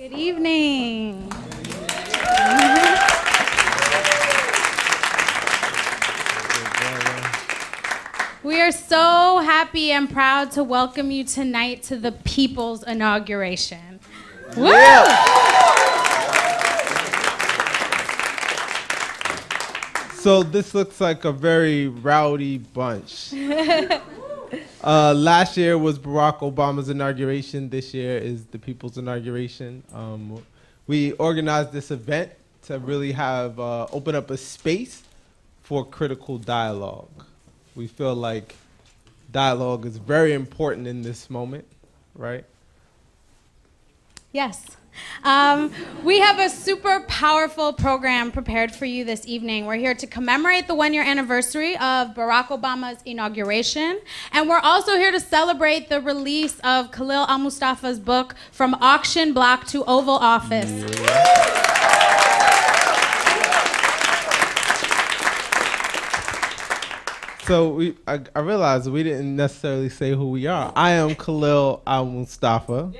Good evening. We are so happy and proud to welcome you tonight to the People's Inauguration. Woo! So this looks like a very rowdy bunch. uh, last year was Barack Obama's inauguration. This year is the people's inauguration. Um, we organized this event to really have uh, open up a space for critical dialogue. We feel like dialogue is very important in this moment, right? Yes. Um, we have a super powerful program prepared for you this evening. We're here to commemorate the one year anniversary of Barack Obama's inauguration. And we're also here to celebrate the release of Kahlil Almustafa's book, From Auction Block to Oval Office. So we, I, I realized we didn't necessarily say who we are. I am Kahlil Almustafa.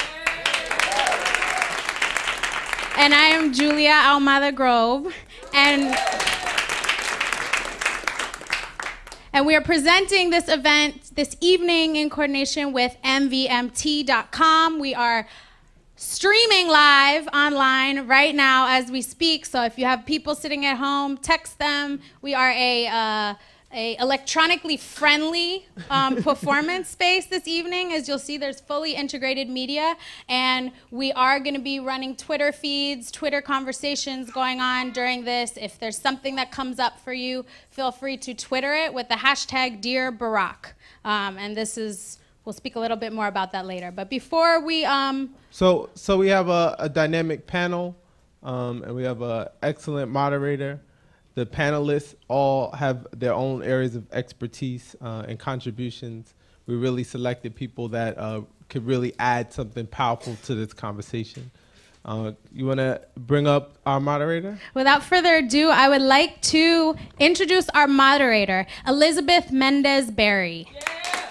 And I am Julia Almada Grove. And And we are presenting this event this evening in coordination with MVMT.com. We are streaming live online right now as we speak. So if you have people sitting at home, text them. We are a uh, a electronically friendly um, performance space this evening. As you'll see, there's fully integrated media, and we are going to be running Twitter feeds, Twitter conversations going on during this. If there's something that comes up for you, feel free to Twitter it with the hashtag Dear Barack. Um, and this is we'll speak a little bit more about that later. But before we um, so so we have a, a dynamic panel, um, and we have an excellent moderator the panelists all have their own areas of expertise uh, and contributions. We really selected people that uh, could really add something powerful to this conversation. Uh, you want to bring up our moderator? Without further ado, I would like to introduce our moderator, Elizabeth Mendez Berry. Yeah.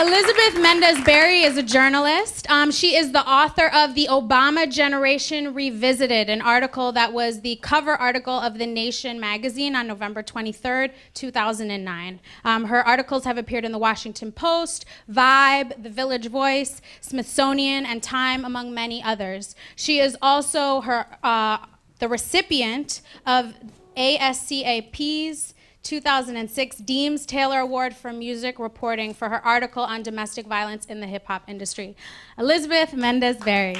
Elizabeth Mendez Berry is a journalist. Um, she is the author of The Obama Generation Revisited, an article that was the cover article of The Nation magazine on November 23rd, 2009. Um, her articles have appeared in The Washington Post, Vibe, The Village Voice, Smithsonian, and Time, among many others. She is also her, uh, the recipient of ASCAP's 2006 Deems Taylor Award for Music Reporting for her article on domestic violence in the hip hop industry. Elizabeth Mendez Berry.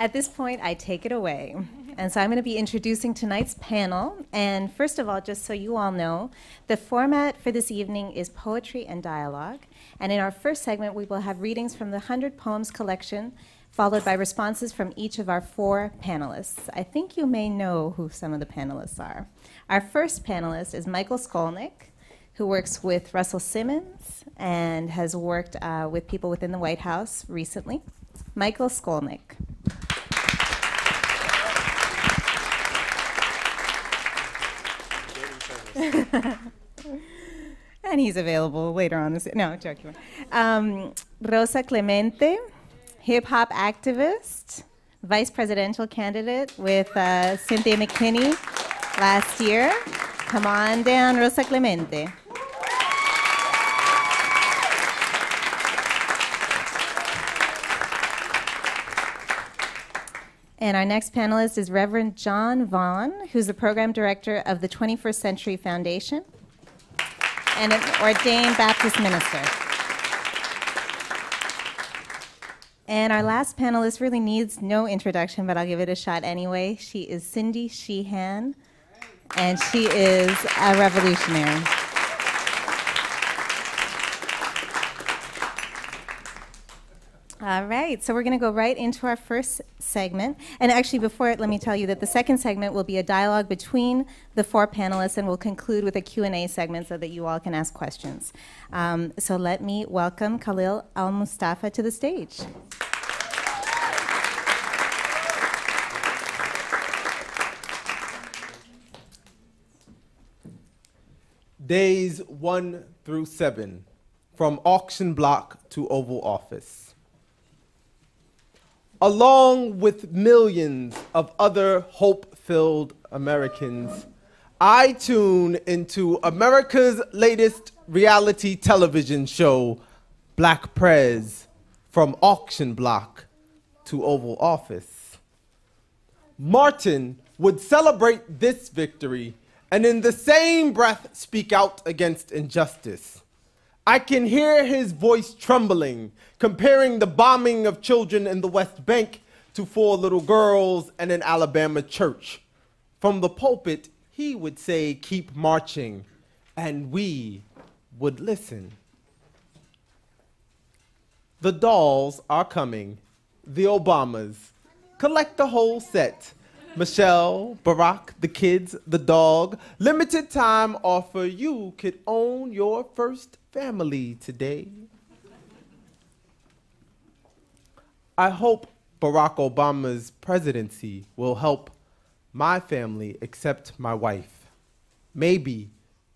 At this point, I take it away. And so I'm going to be introducing tonight's panel. And first of all, just so you all know, the format for this evening is poetry and dialogue. And in our first segment, we will have readings from the 100 Poems collection followed by responses from each of our four panelists. I think you may know who some of the panelists are. Our first panelist is Michael Skolnik, who works with Russell Simmons and has worked uh, with people within the White House recently. Michael Skolnik. and he's available later on this. No, joking. Um, Rosa Clemente hip hop activist, vice presidential candidate with uh, Cynthia McKinney last year. Come on down, Rosa Clemente. And our next panelist is Reverend John Vaughn, who's the program director of the 21st Century Foundation and an ordained Baptist minister. And our last panelist really needs no introduction, but I'll give it a shot anyway. She is Cindy Sheehan, and she is a revolutionary. All right, so we're going to go right into our first segment. And actually, before it, let me tell you that the second segment will be a dialogue between the four panelists, and we'll conclude with a Q&A segment so that you all can ask questions. Um, so let me welcome Kahlil Almustafa to the stage. days 1 through 7, from auction block to Oval Office. Along with millions of other hope filled Americans, I tune into America's latest reality television show, Black Prez, from auction block to Oval Office. Martin would celebrate this victory and in the same breath speak out against injustice. I can hear his voice trembling, comparing the bombing of children in the West Bank to four little girls and an Alabama church. From the pulpit, he would say, Keep marching, and we would listen. The dolls are coming, the Obamas. Collect the whole set. Michelle, Barack, the kids, the dog. Limited time offer. You could own your first family today. I hope Barack Obama's presidency will help my family accept my wife. Maybe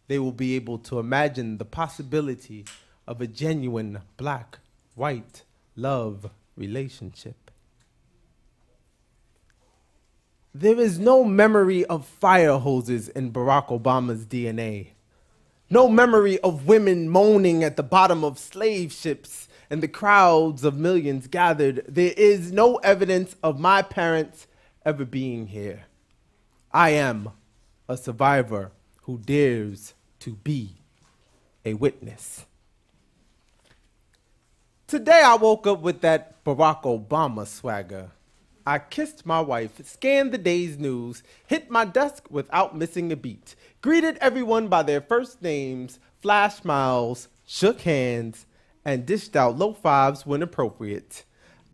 they will be able to imagine the possibility of a genuine black white love relationship. There is no memory of fire hoses in Barack Obama's DNA. No memory of women moaning at the bottom of slave ships and the crowds of millions gathered. There is no evidence of my parents ever being here. I am a survivor who dares to be a witness. Today I woke up with that Barack Obama swagger. I kissed my wife, scanned the day's news, hit my desk without missing a beat, greeted everyone by their first names, flashed smiles, shook hands, and dished out low fives when appropriate.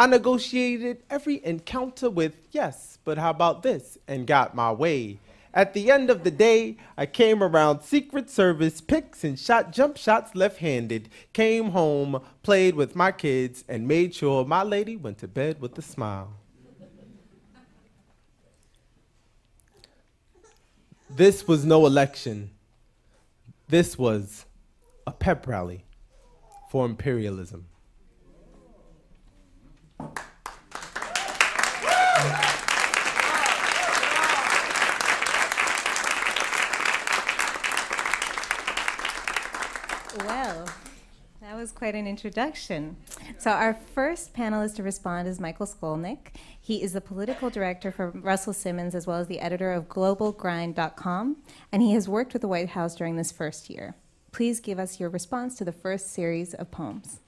I negotiated every encounter with yes, but how about this, and got my way. At the end of the day, I came around Secret Service picks and shot jump shots left handed, came home, played with my kids, and made sure my lady went to bed with a smile. This was no election. This was a pep rally for imperialism. Well, that was quite an introduction. So, our first panelist to respond is Michael Skolnik. He is the political director for Russell Simmons as well as the editor of globalgrind.com, and he has worked with the White House during this first year. Please give us your response to the first series of poems.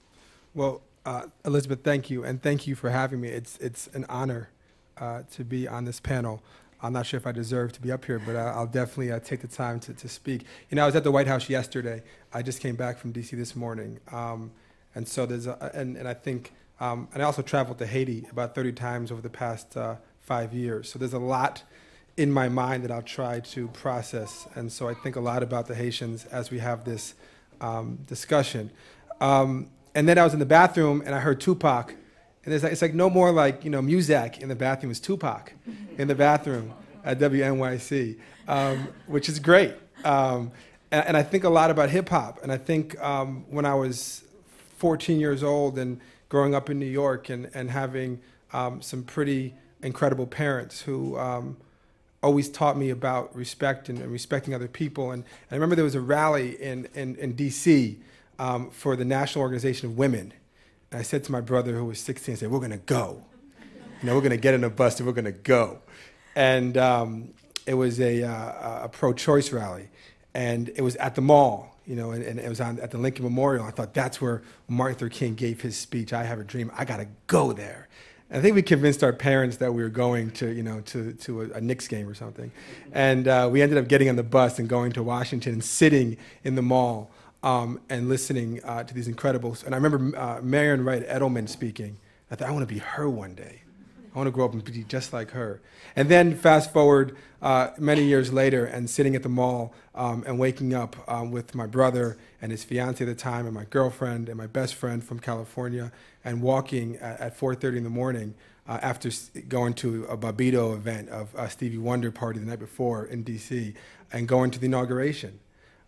Well, uh, Elizabeth, thank you, and thank you for having me. It's, it's an honor uh, to be on this panel. I'm not sure if I deserve to be up here, but I'll definitely uh, take the time to, to speak. You know, I was at the White House yesterday. I just came back from D.C. this morning, um, and so there's a, and and I think um, and I also traveled to Haiti about 30 times over the past uh, five years. So there's a lot in my mind that I'll try to process, and so I think a lot about the Haitians as we have this um, discussion. Um, and then I was in the bathroom and I heard Tupac and it's like, it's like no more like, you know, Muzak in the bathroom. It's Tupac in the bathroom at WNYC, um, which is great. Um, and, and, I think a lot about hip hop. And I think um, when I was 14 years old and growing up in New York and, and having um, some pretty incredible parents who um, always taught me about respect and, and respecting other people. And, and, I remember there was a rally in, in, in DC um, for the National Organization of Women and I said to my brother, who was 16, I said, We're going to go. You know, we're going to get in a bus and we're going to go. And um, it was a, uh, a pro choice rally. And it was at the mall, you know, and, and it was on, at the Lincoln Memorial. I thought that's where Martin Luther King gave his speech, I Have a Dream. I got to go there. And I think we convinced our parents that we were going to, you know, to, to a, a Knicks game or something. And uh, we ended up getting on the bus and going to Washington and sitting in the mall um, and listening uh, to these incredible. And I remember uh, Marian Wright Edelman speaking. I thought, I want to be her one day. I want to grow up and be just like her. And then fast forward uh, many years later and sitting at the mall um, and waking up um, with my brother and his fiance at the time and my girlfriend and my best friend from California and walking at, at 4.30 in the morning uh, after going to a Bobbito event of a Stevie Wonder party the night before in D.C. and going to the inauguration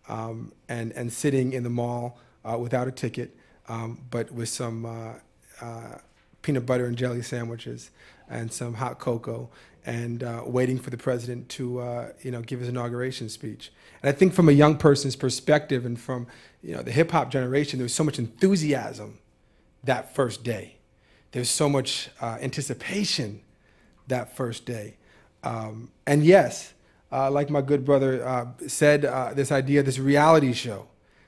um, and, and sitting in the mall uh, without a ticket, um, but with some uh, uh, peanut butter and jelly sandwiches and some hot cocoa and uh, waiting for the president to uh, you know give his inauguration speech. And I think from a young person's perspective and from you know the hip hop generation, there was so much enthusiasm that first day. There's so much uh, anticipation that first day. Um, and yes, uh, like my good brother uh, said, uh, this idea, this reality show,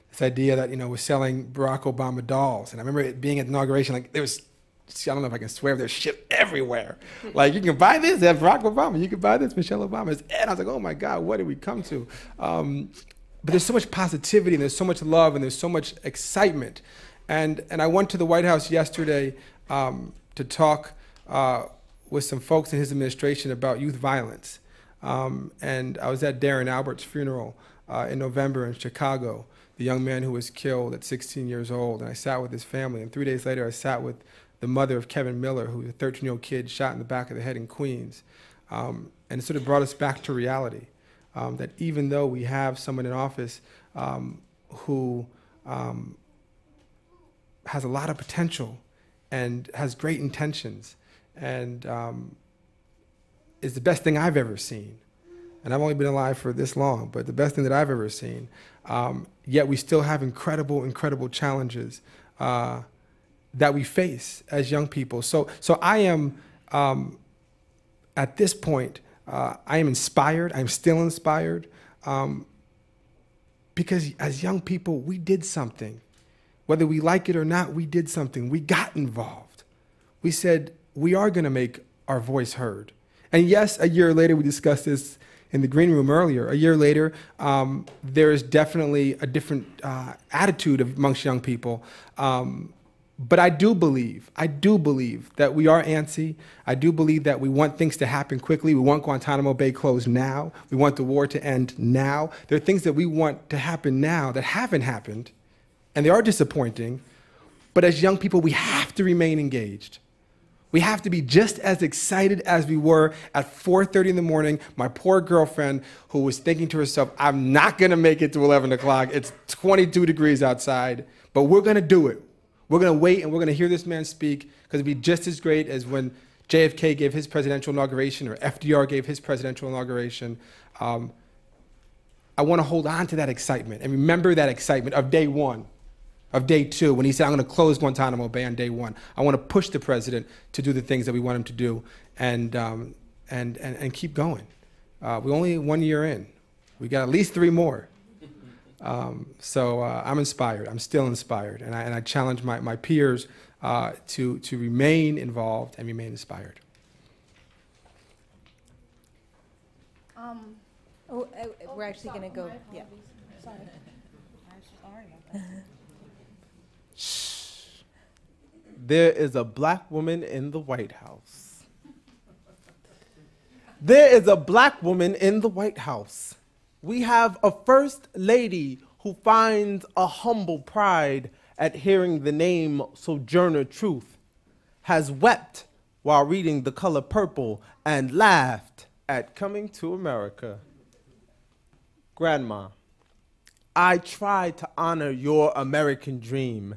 this idea that you know we're selling Barack Obama dolls. And I remember it being at the inauguration, like there was I don't know if I can swear, there's shit everywhere. like you can buy this at Barack Obama, you can buy this Michelle Obama. And I was like, oh my God, what did we come to? Um, but there's so much positivity and there's so much love and there's so much excitement. And and I went to the White House yesterday um, to talk uh, with some folks in his administration about youth violence. Um, and I was at Derrion Albert's funeral uh, in November in Chicago, the young man who was killed at 16 years old. And I sat with his family. And three days later, I sat with the mother of Kevin Miller, who was a 13 year old kid shot in the back of the head in Queens. Um, and it sort of brought us back to reality um, that even though we have someone in office um, who um, has a lot of potential and has great intentions and um, is the best thing I've ever seen. And I've only been alive for this long, but the best thing that I've ever seen. Um, yet we still have incredible, incredible challenges. Uh, that we face as young people. So, so I am, um, at this point, uh, I am inspired. I'm still inspired um, because as young people, we did something. Whether we like it or not, we did something. We got involved. We said, we are going to make our voice heard. And yes, a year later, we discussed this in the green room earlier. A year later, um, there is definitely a different uh, attitude amongst young people. Um, but I do believe, I do believe that we are antsy. I do believe that we want things to happen quickly. We want Guantanamo Bay closed now. We want the war to end now. There are things that we want to happen now that haven't happened, and they are disappointing. But as young people, we have to remain engaged. We have to be just as excited as we were at 4:30 in the morning. My poor girlfriend, who was thinking to herself, "I'm not gonna make it to 11 o'clock. It's 22 degrees outside, but we're gonna do it. We're going to wait and we're going to hear this man speak because it'd be just as great as when JFK gave his presidential inauguration or FDR gave his presidential inauguration. Um, I want to hold on to that excitement and remember that excitement of day one, of day two, when he said, I'm going to close Guantanamo Bay on day one. I want to push the president to do the things that we want him to do and, um, and, and, and keep going. Uh, we're only one year in. We got at least three more. Um, so uh, I'm inspired. I'm still inspired, and I, and I challenge my, my peers uh, to to remain involved and remain inspired. Um, oh, uh, we're actually going to go. Yeah. Sorry. There is a black woman in the White House. There is a black woman in the White House we have a first lady who finds a humble pride at hearing the name Sojourner Truth, has wept while reading The Color Purple, and laughed at coming to America. Grandma, I tried to honor your American dream.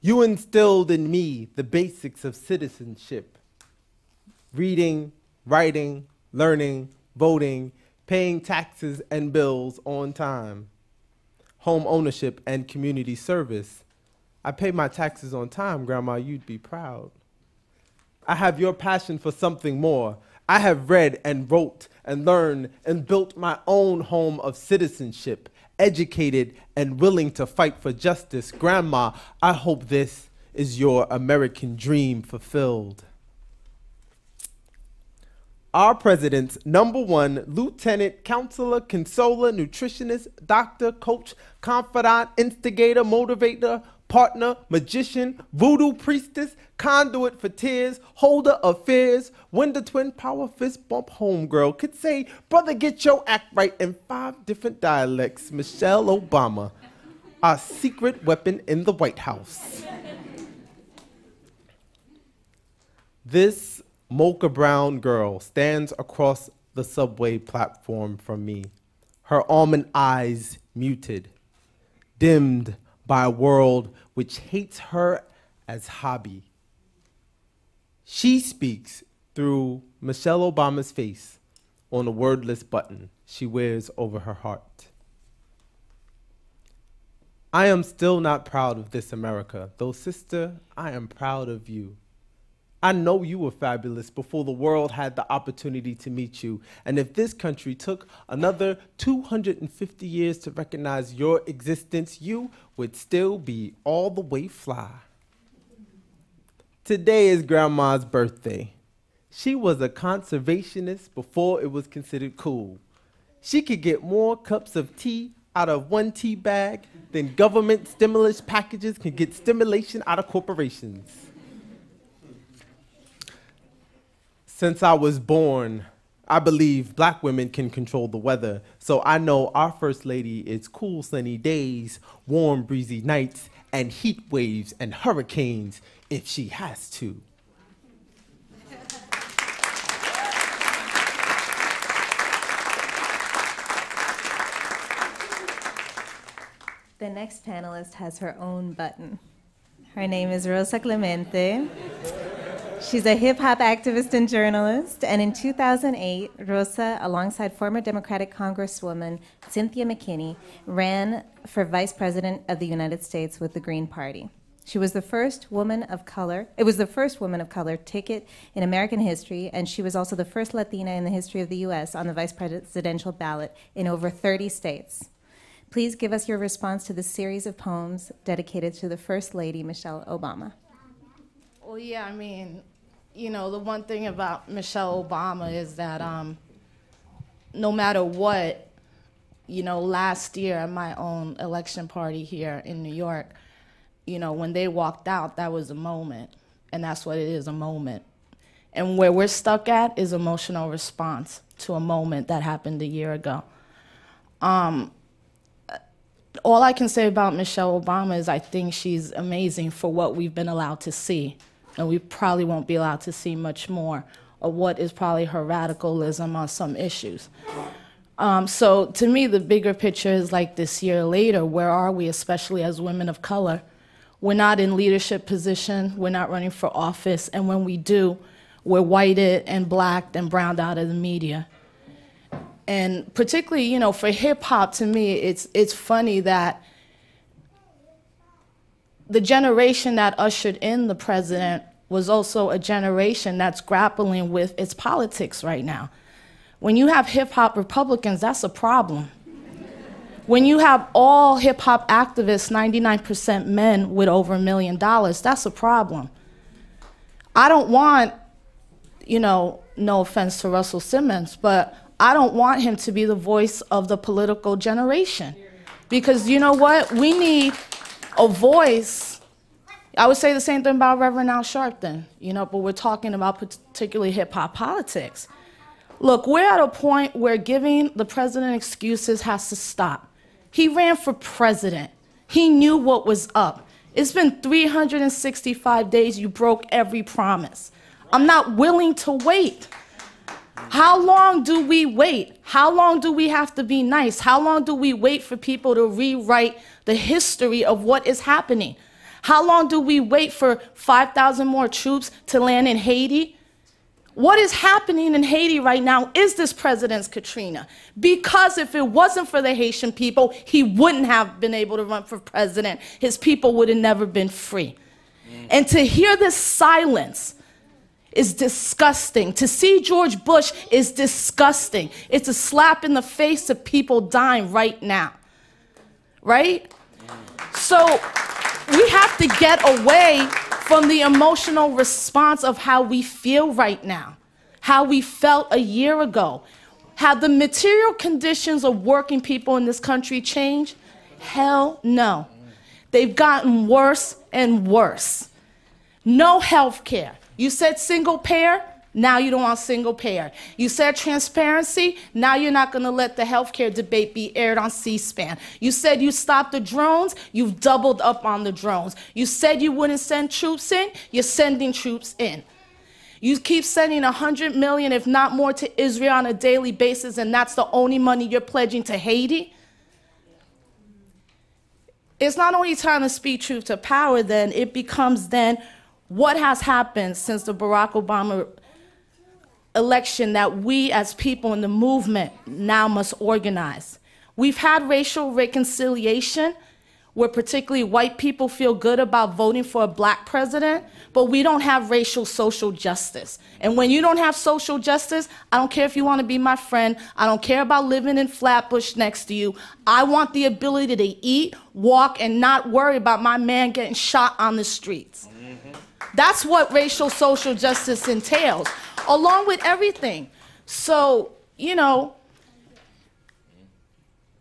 You instilled in me the basics of citizenship reading, writing, learning, voting, paying taxes and bills on time, home ownership and community service. I pay my taxes on time, Grandma, you'd be proud. I have your passion for something more. I have read and wrote and learned and built my own home of citizenship, educated and willing to fight for justice. Grandma, I hope this is your American dream fulfilled our president's number one lieutenant, counselor, consoler, nutritionist, doctor, coach, confidant, instigator, motivator, partner, magician, voodoo priestess, conduit for tears, holder of fears, window twin, power fist bump homegirl could say, brother, get your act right in five different dialects. Michelle Obama, our secret weapon in the White House. This mocha brown girl stands across the subway platform from me, her almond eyes muted, dimmed by a world which hates her as hobby. She speaks through Michelle Obama's face on a wordless button she wears over her heart. I am still not proud of this America, though, sister, I am proud of you. I know you were fabulous before the world had the opportunity to meet you. And if this country took another 250 years to recognize your existence, you would still be all the way fly. Today is Grandma's birthday. She was a conservationist before it was considered cool. She could get more cups of tea out of one tea bag than government stimulus packages can get stimulation out of corporations. Since I was born, I believe black women can control the weather. So I know our First Lady is cool, sunny days, warm, breezy nights, and heat waves and hurricanes if she has to. The next panelist has her own button. Her name is Rosa Clemente. She's a hip hop activist and journalist. And in 2008, Rosa, alongside former Democratic Congresswoman Cynthia McKinney, ran for Vice President of the United States with the Green Party. She was the first woman of color. It was the first woman of color ticket in American history, and she was also the first Latina in the history of the U.S. on the vice presidential ballot in over 30 states. Please give us your response to this series of poems dedicated to the First Lady, Michelle Obama. Well, yeah, I mean, you know, the one thing about Michelle Obama is that um, no matter what, you know, last year at my own election party here in New York, you know, when they walked out, that was a moment. And that's what it is a moment. And where we're stuck at is emotional response to a moment that happened a year ago. Um, all I can say about Michelle Obama is I think she's amazing for what we've been allowed to see. And we probably won't be allowed to see much more of what is probably her radicalism on some issues. Um, so to me, the bigger picture is like this year later, where are we, especially as women of color? We're not in leadership position, we're not running for office, and when we do, we're whited and blacked and browned out of the media and particularly, you know, for hip hop, to me, it's it's funny that the generation that ushered in the president was also a generation that's grappling with its politics right now. When you have hip hop Republicans, that's a problem. When you have all hip hop activists, 99% men with over a million dollars, that's a problem. I don't want, you know, no offense to Russell Simmons, but I don't want him to be the voice of the political generation. Because you know what? We need a voice. I would say the same thing about Reverend Al Sharpton, you know, but we're talking about particularly hip hop politics. Look, we're at a point where giving the president excuses has to stop. He ran for president, he knew what was up. It's been 365 days, you broke every promise. I'm not willing to wait. How long do we wait? How long do we have to be nice? How long do we wait for people to rewrite the history of what is happening? How long do we wait for 5,000 more troops to land in Haiti? What is happening in Haiti right now is this president's Katrina. Because if it wasn't for the Haitian people, he wouldn't have been able to run for president. His people would have never been free. Mm. And to hear this silence, is disgusting. To see George Bush is disgusting. It's a slap in the face of people dying right now. Right? So we have to get away from the emotional response of how we feel right now, how we felt a year ago. Have the material conditions of working people in this country changed? Hell no. They've gotten worse and worse. No health care you said single payer, now you don't want single payer. You said transparency, now you're not going to let the healthcare debate be aired on C SPAN. You said you stopped the drones, you've doubled up on the drones. You said you wouldn't send troops in, you're sending troops in. You keep sending 100 million, if not more, to Israel on a daily basis, and that's the only money you're pledging to Haiti. it's not only time to speak truth to power, then it becomes then what has happened since the Barack Obama election that we as people in the movement now must organize. We've had racial reconciliation where particularly white people feel good about voting for a black president, but we don't have racial social justice. And when you don't have social justice, I don't care if you want to be my friend, I don't care about living in Flatbush next to you. I want the ability to eat, walk, and not worry about my man getting shot on the streets. Mm-hmm. That's what racial social justice entails, along with everything. So, you know,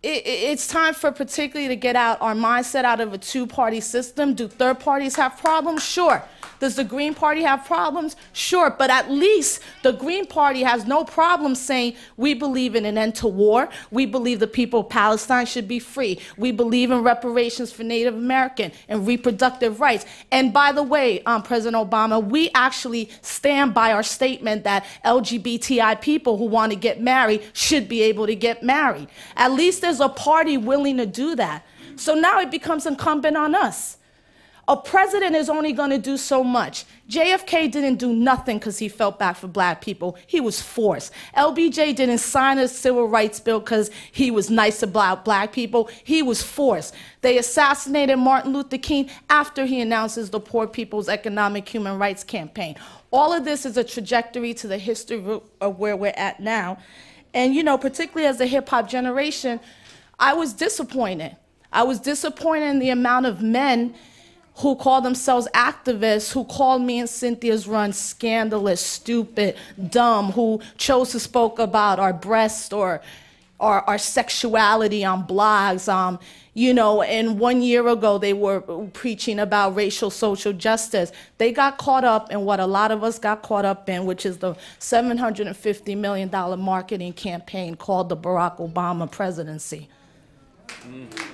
it, it's time for particularly to get out our mindset out of a two-party system. Do third parties have problems? Sure. Does the Green Party have problems? Sure, but at least the Green Party has no problem saying we believe in an end to war. We believe the people of Palestine should be free. We believe in reparations for Native American and reproductive rights. And by the way, um, President Obama, we actually stand by our statement that LGBTI people who want to get married should be able to get married. At least there's a party willing to do that. So now it becomes incumbent on us. A president is only going to do so much. JFK didn't do nothing because he felt bad for black people. He was forced. LBJ didn't sign a civil rights bill because he was nice about black people. He was forced. They assassinated Martin Luther King after he announces the Poor People's Economic Human Rights Campaign. All of this is a trajectory to the history of where we're at now. And, you know, particularly as a hip hop generation, I was disappointed. I was disappointed in the amount of men who call themselves activists, who called me and Cynthia's run scandalous, stupid, dumb, who chose to spoke about our breasts or our, our sexuality on blogs. Um, you know, and one year ago they were preaching about racial social justice. They got caught up in what a lot of us got caught up in, which is the $750 million marketing campaign called the Barack Obama presidency. Mm.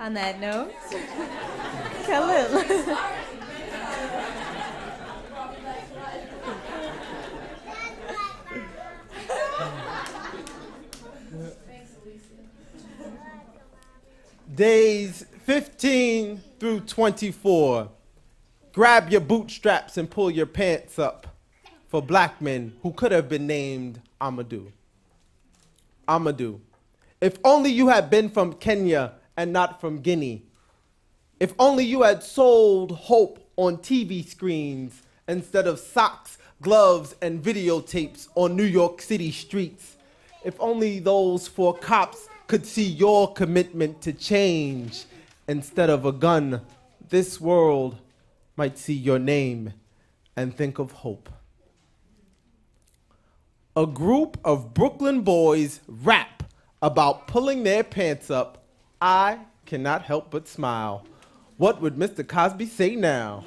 On that note, Kahlil. Days 15 through 24. Grab your bootstraps and pull your pants up for black men who could have been named Amadou. Amadou. If only you had been from Kenya and not from Guinea. If only you had sold hope on TV screens instead of socks, gloves, and videotapes on New York City streets. If only those four cops could see your commitment to change instead of a gun, this world might see your name and think of hope. A group of Brooklyn boys rap about pulling their pants up I cannot help but smile. What would Mr. Cosby say now?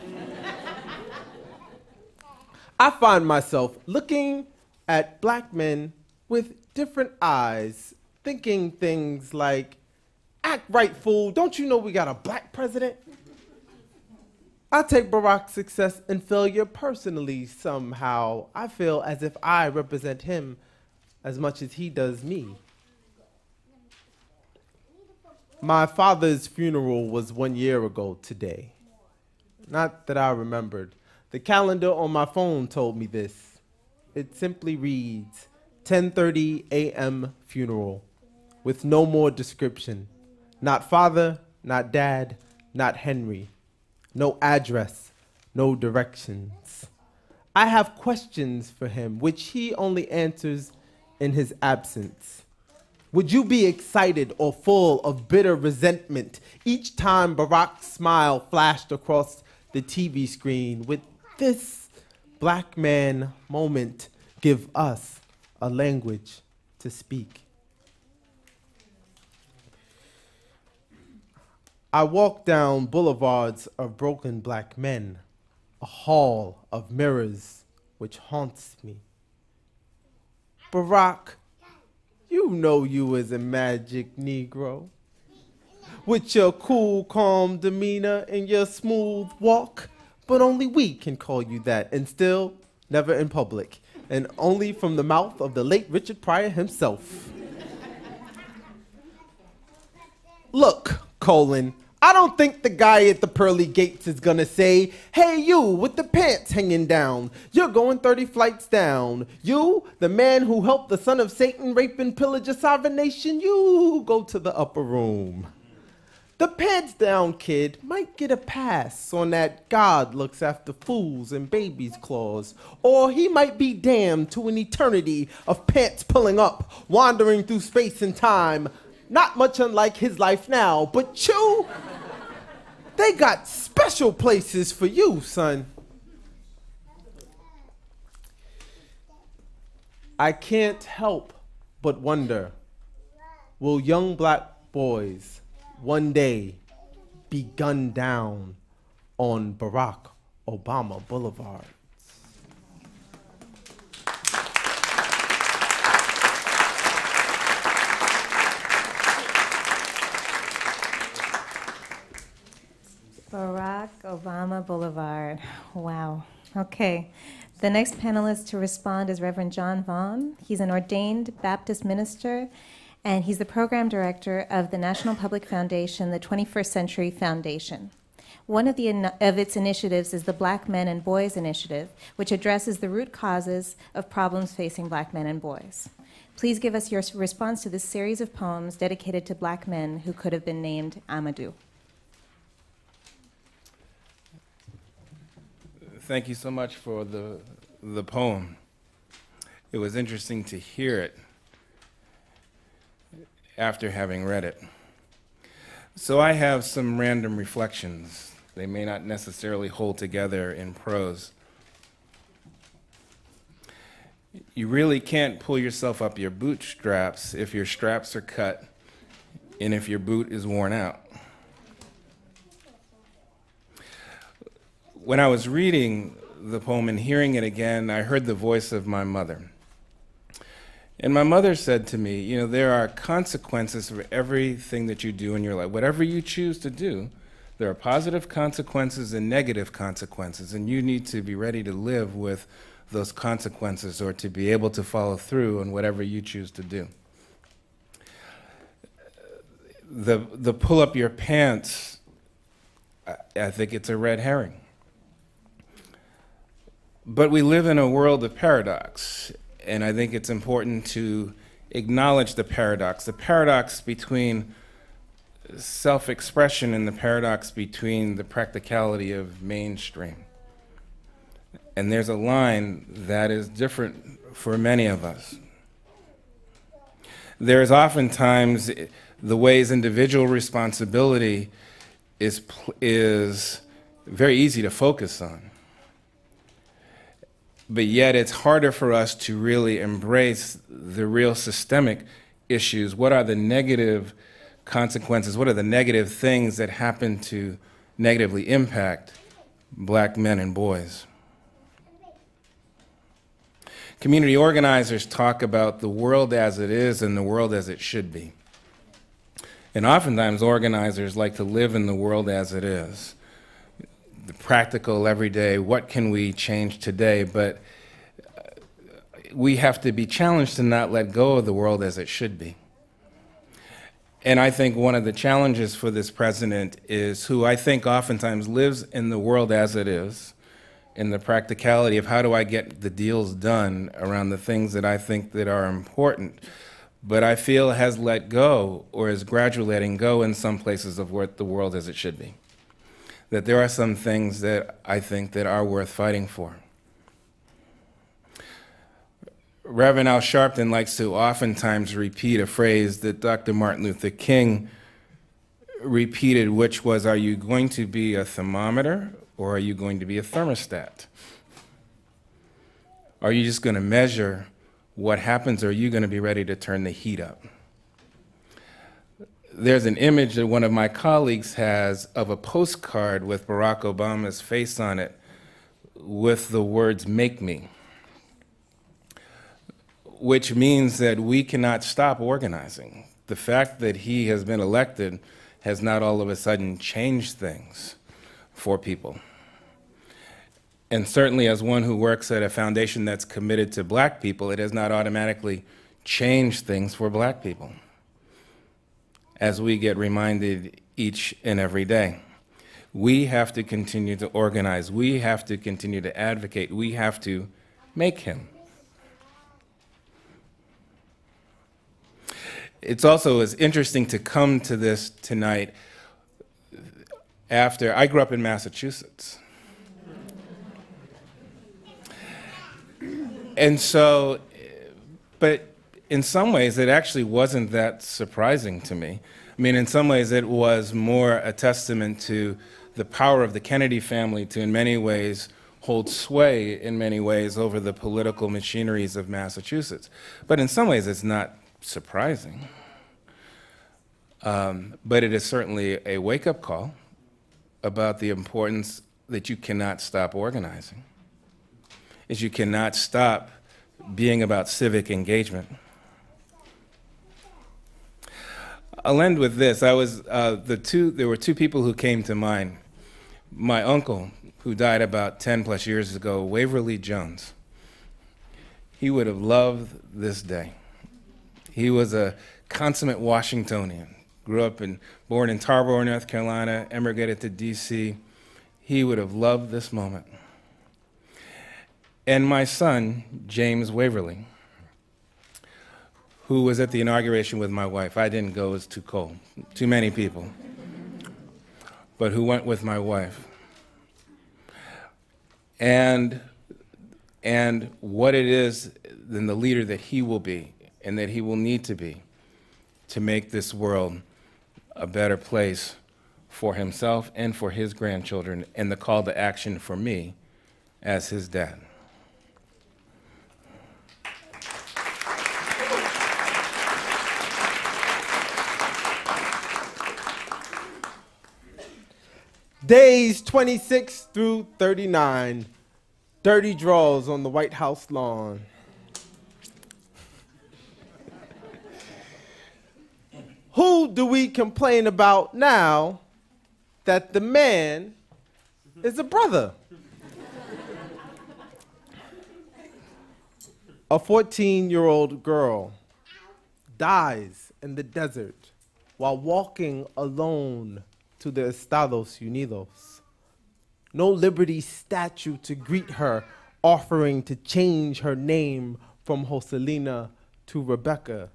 I find myself looking at black men with different eyes, thinking things like, act right, fool, don't you know we got a black president? I take Barack's success and failure personally somehow. I feel as if I represent him as much as he does me. My father's funeral was one year ago today. Not that I remembered. The calendar on my phone told me this. It simply reads 10:30 a.m. funeral with no more description. Not father, not dad, not Henry. No address, no directions. I have questions for him which he only answers in his absence. Would you be excited or full of bitter resentment each time Barack's smile flashed across the TV screen? With this black man moment, give us a language to speak. I walk down boulevards of broken black men, a hall of mirrors which haunts me. Barack you know you is a magic Negro. With your cool, calm demeanor and your smooth walk, but only we can call you that, and still never in public, and only from the mouth of the late Richard Pryor himself. Look, colon, I don't think the guy at the pearly gates is gonna say, Hey, you with the pants hanging down, you're going 30 flights down. You, the man who helped the son of Satan rape and pillage a sovereign nation, you go to the upper room. The pants down kid might get a pass on that God looks after fools and babies' clause, or he might be damned to an eternity of pants pulling up, wandering through space and time, not much unlike his life now, but Chew, they got special places for you, son. I can't help but wonder will young black boys one day be gunned down on Barack Obama Boulevard? Barack Obama Boulevard. Wow. Okay. The next panelist to respond is Reverend John Vaughn. He's an ordained Baptist minister, and he's the program director of the National Public Foundation, the 21st Century Foundation. One of, the, of its initiatives is the Black Men and Boys Initiative, which addresses the root causes of problems facing black men and boys. Please give us your response to this series of poems dedicated to black men who could have been named Amadou. Thank you so much for the, the poem. It was interesting to hear it after having read it. So I have some random reflections. They may not necessarily hold together in prose. You really can't pull yourself up your bootstraps if your straps are cut and if your boot is worn out. When I was reading the poem and hearing it again, I heard the voice of my mother. And my mother said to me, You know, there are consequences for everything that you do in your life. Whatever you choose to do, there are positive consequences and negative consequences, and you need to be ready to live with those consequences or to be able to follow through on whatever you choose to do. The, the pull up your pants, I, I think it's a red herring. But we live in a world of paradox, and I think it's important to acknowledge the paradox the paradox between self expression and the paradox between the practicality of mainstream. And there's a line that is different for many of us. There's oftentimes the ways individual responsibility is, is very easy to focus on but yet it's harder for us to really embrace the real systemic issues. What are the negative consequences? What are the negative things that happen to negatively impact black men and boys? Community organizers talk about the world as it is and the world as it should be. And oftentimes, organizers like to live in the world as it is the practical, everyday, what can we change today? But uh, we have to be challenged to not let go of the world as it should be. And I think one of the challenges for this president is who I think oftentimes lives in the world as it is, in the practicality of how do I get the deals done around the things that I think that are important, but I feel has let go or is gradually letting go in some places of what the world as it should be that there are some things that I think that are worth fighting for. Reverend Al Sharpton likes to oftentimes repeat a phrase that Dr. Martin Luther King repeated, which was, Are you going to be a thermometer or are you going to be a thermostat? Are you just going to measure what happens or are you going to be ready to turn the heat up? There's an image that one of my colleagues has of a postcard with Barack Obama's face on it with the words, make me, which means that we cannot stop organizing. The fact that he has been elected has not all of a sudden changed things for people. And certainly, as one who works at a foundation that's committed to black people, it has not automatically changed things for black people, as we get reminded each and every day. We have to continue to organize. We have to continue to advocate. We have to make him. It's also as interesting to come to this tonight after I grew up in Massachusetts. And so, but in some ways, it actually wasn't that surprising to me. I mean, in some ways, it was more a testament to the power of the Kennedy family to, in many ways, hold sway in many ways over the political machineries of Massachusetts. But in some ways, it's not surprising. Um, but it is certainly a wake up call about the importance that you cannot stop organizing, is you cannot stop being about civic engagement. I'll end with this. I was uh, the two. There were two people who came to mind. My uncle, who died about 10 plus years ago, Waverly Jones. He would have loved this day. He was a consummate Washingtonian. Grew up and born in Tarboro, North Carolina, emigrated to D.C. He would have loved this moment. And my son, James Waverly, who was at the inauguration with my wife. I didn't go, it was too cold, too many people. But who went with my wife. And, and what it is, then the leader that he will be and that he will need to be to make this world a better place for himself and for his grandchildren, and the call to action for me as his dad. Days 26 through 39. Dirty draws on the White House lawn. Who do we complain about now that the man is a brother? a 14 year old girl dies in the desert while walking alone to the Estados Unidos. No Liberty statue to greet her, offering to change her name from Joselina to Rebecca.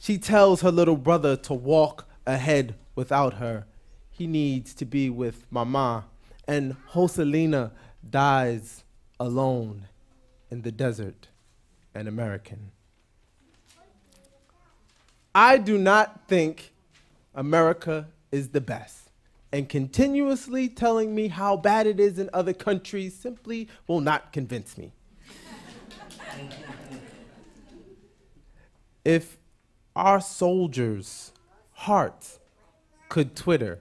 She tells her little brother to walk ahead without her. He needs to be with Mama. And Joselina dies alone in the desert, an American. I do not think America is the best. And continuously telling me how bad it is in other countries simply will not convince me. if our soldiers' hearts could Twitter,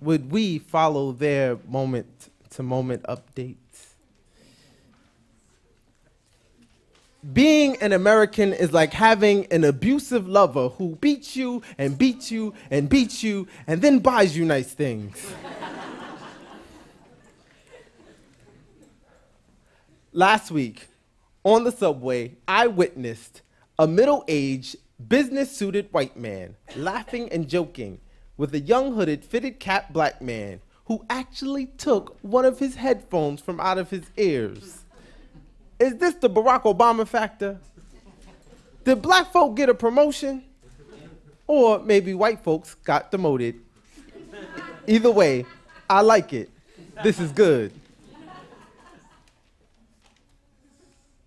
would we follow their moment to moment updates? Being an American is like having an abusive lover who beats you and beats you and beats you and then buys you nice things. Last week, on the subway, I witnessed a middle aged, business suited white man laughing and joking with a young hooded, fitted cap black man who actually took one of his headphones from out of his ears. Is this the Barack Obama factor? Did black folk get a promotion? Or maybe white folks got demoted. Either way, I like it. This is good.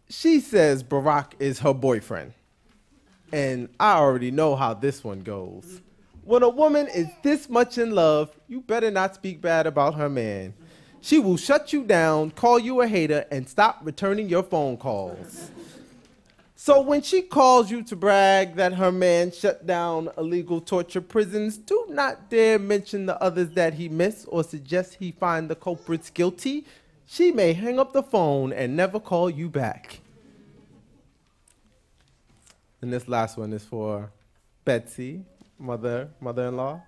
She says Barack is her boyfriend. And I already know how this one goes. When a woman is this much in love, you better not speak bad about her man. She will shut you down, call you a hater, and stop returning your phone calls. So when she calls you to brag that her man shut down illegal torture prisons, do not dare mention the others that he missed or suggest he find the culprits guilty. She may hang up the phone and never call you back. And this last one is for Betsy, mother, mother-in-law.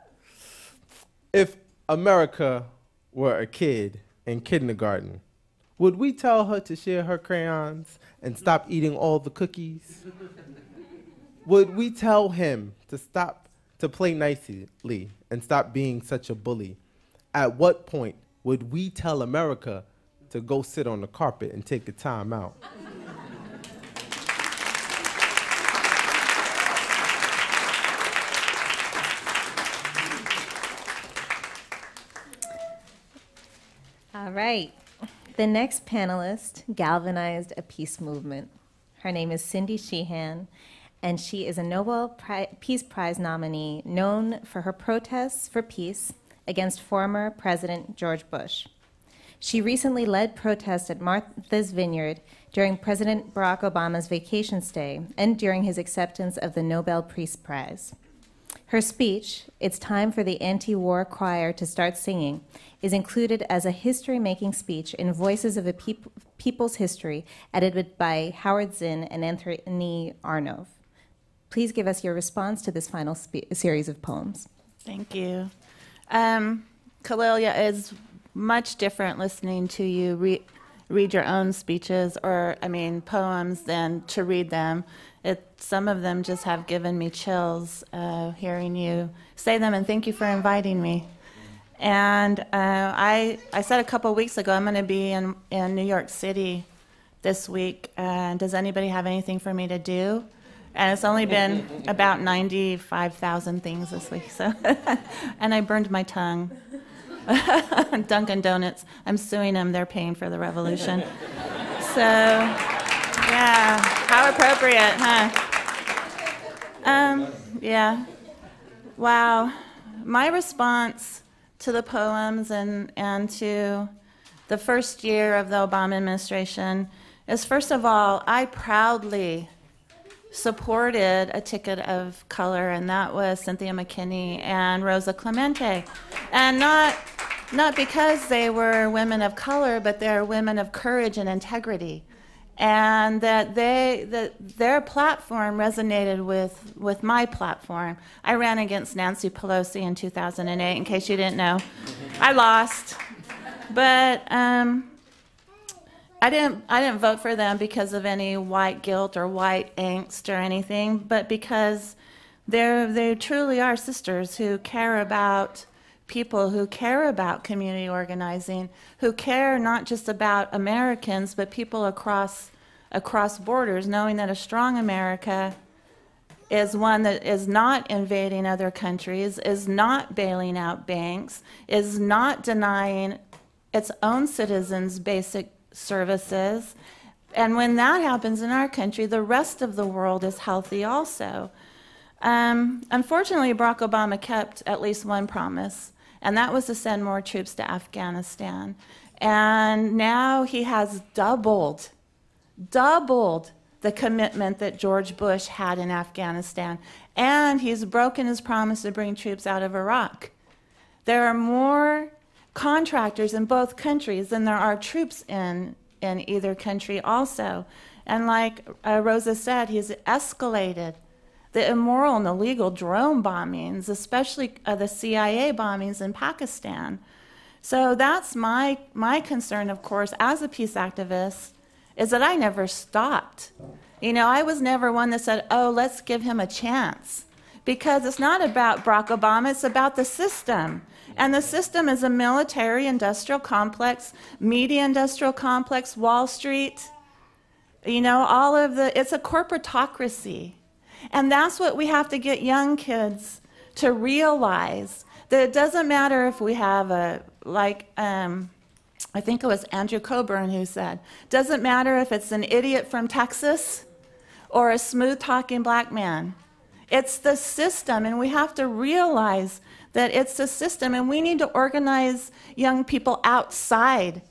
If America were a kid in kindergarten, would we tell her to share her crayons and stop eating all the cookies? would we tell him to stop to play nicely and stop being such a bully? At what point would we tell America to go sit on the carpet and take a time out? All right. The next panelist galvanized a peace movement. Her name is Cindy Sheehan, and she is a Nobel Pri- Peace Prize nominee known for her protests for peace against former President George Bush. She recently led protests at Martha's Vineyard during President Barack Obama's vacation stay and during his acceptance of the Nobel Peace Prize. Her speech, It's Time for the Anti War Choir to Start Singing, is included as a history making speech in Voices of a Peop- People's History, edited by Howard Zinn and Anthony Arnove. Please give us your response to this final series of poems. Thank you. Um, Kalilia is much different listening to you re- read your own speeches or, I mean, poems than to read them. It, some of them just have given me chills uh, hearing you say them, and thank you for inviting me. And uh, I, I said a couple weeks ago I'm going to be in, in New York City this week. Uh, does anybody have anything for me to do? And it's only been about 95,000 things this week. So, and I burned my tongue. Dunkin' Donuts. I'm suing them. They're paying for the revolution. so, yeah, how appropriate, huh? Um, yeah. Wow. My response to the poems and, and to the first year of the Obama administration is first of all, I proudly supported a ticket of color, and that was Cynthia McKinney and Rosa Clemente. And not, not because they were women of color, but they're women of courage and integrity. And that they that their platform resonated with, with my platform. I ran against Nancy Pelosi in 2008, in case you didn't know. I lost. But um, I didn't I didn't vote for them because of any white guilt or white angst or anything, but because they're they truly are sisters who care about people who care about community organizing, who care not just about Americans but people across across borders, knowing that a strong America is one that is not invading other countries, is not bailing out banks, is not denying its own citizens basic services. And when that happens in our country, the rest of the world is healthy also. Um, unfortunately, Barack Obama kept at least one promise, and that was to send more troops to Afghanistan. And now he has doubled, doubled the commitment that George Bush had in Afghanistan. And he's broken his promise to bring troops out of Iraq. There are more contractors in both countries than there are troops in, in either country also. And like uh, Rosa said, he's escalated the immoral and illegal drone bombings, especially uh, the CIA bombings in Pakistan. So that's my, my concern, of course, as a peace activist, is that I never stopped. You know, I was never one that said, oh, let's give him a chance. Because it's not about Barack Obama, it's about the system. And the system is a military industrial complex, media industrial complex, Wall Street, you know, all of the, it's a corporatocracy. And that's what we have to get young kids to realize that it doesn't matter if we have a, like, um, I think it was Andrew Coburn who said, doesn't matter if it's an idiot from Texas or a smooth talking black man. It's the system, and we have to realize that it's the system, and we need to organize young people outside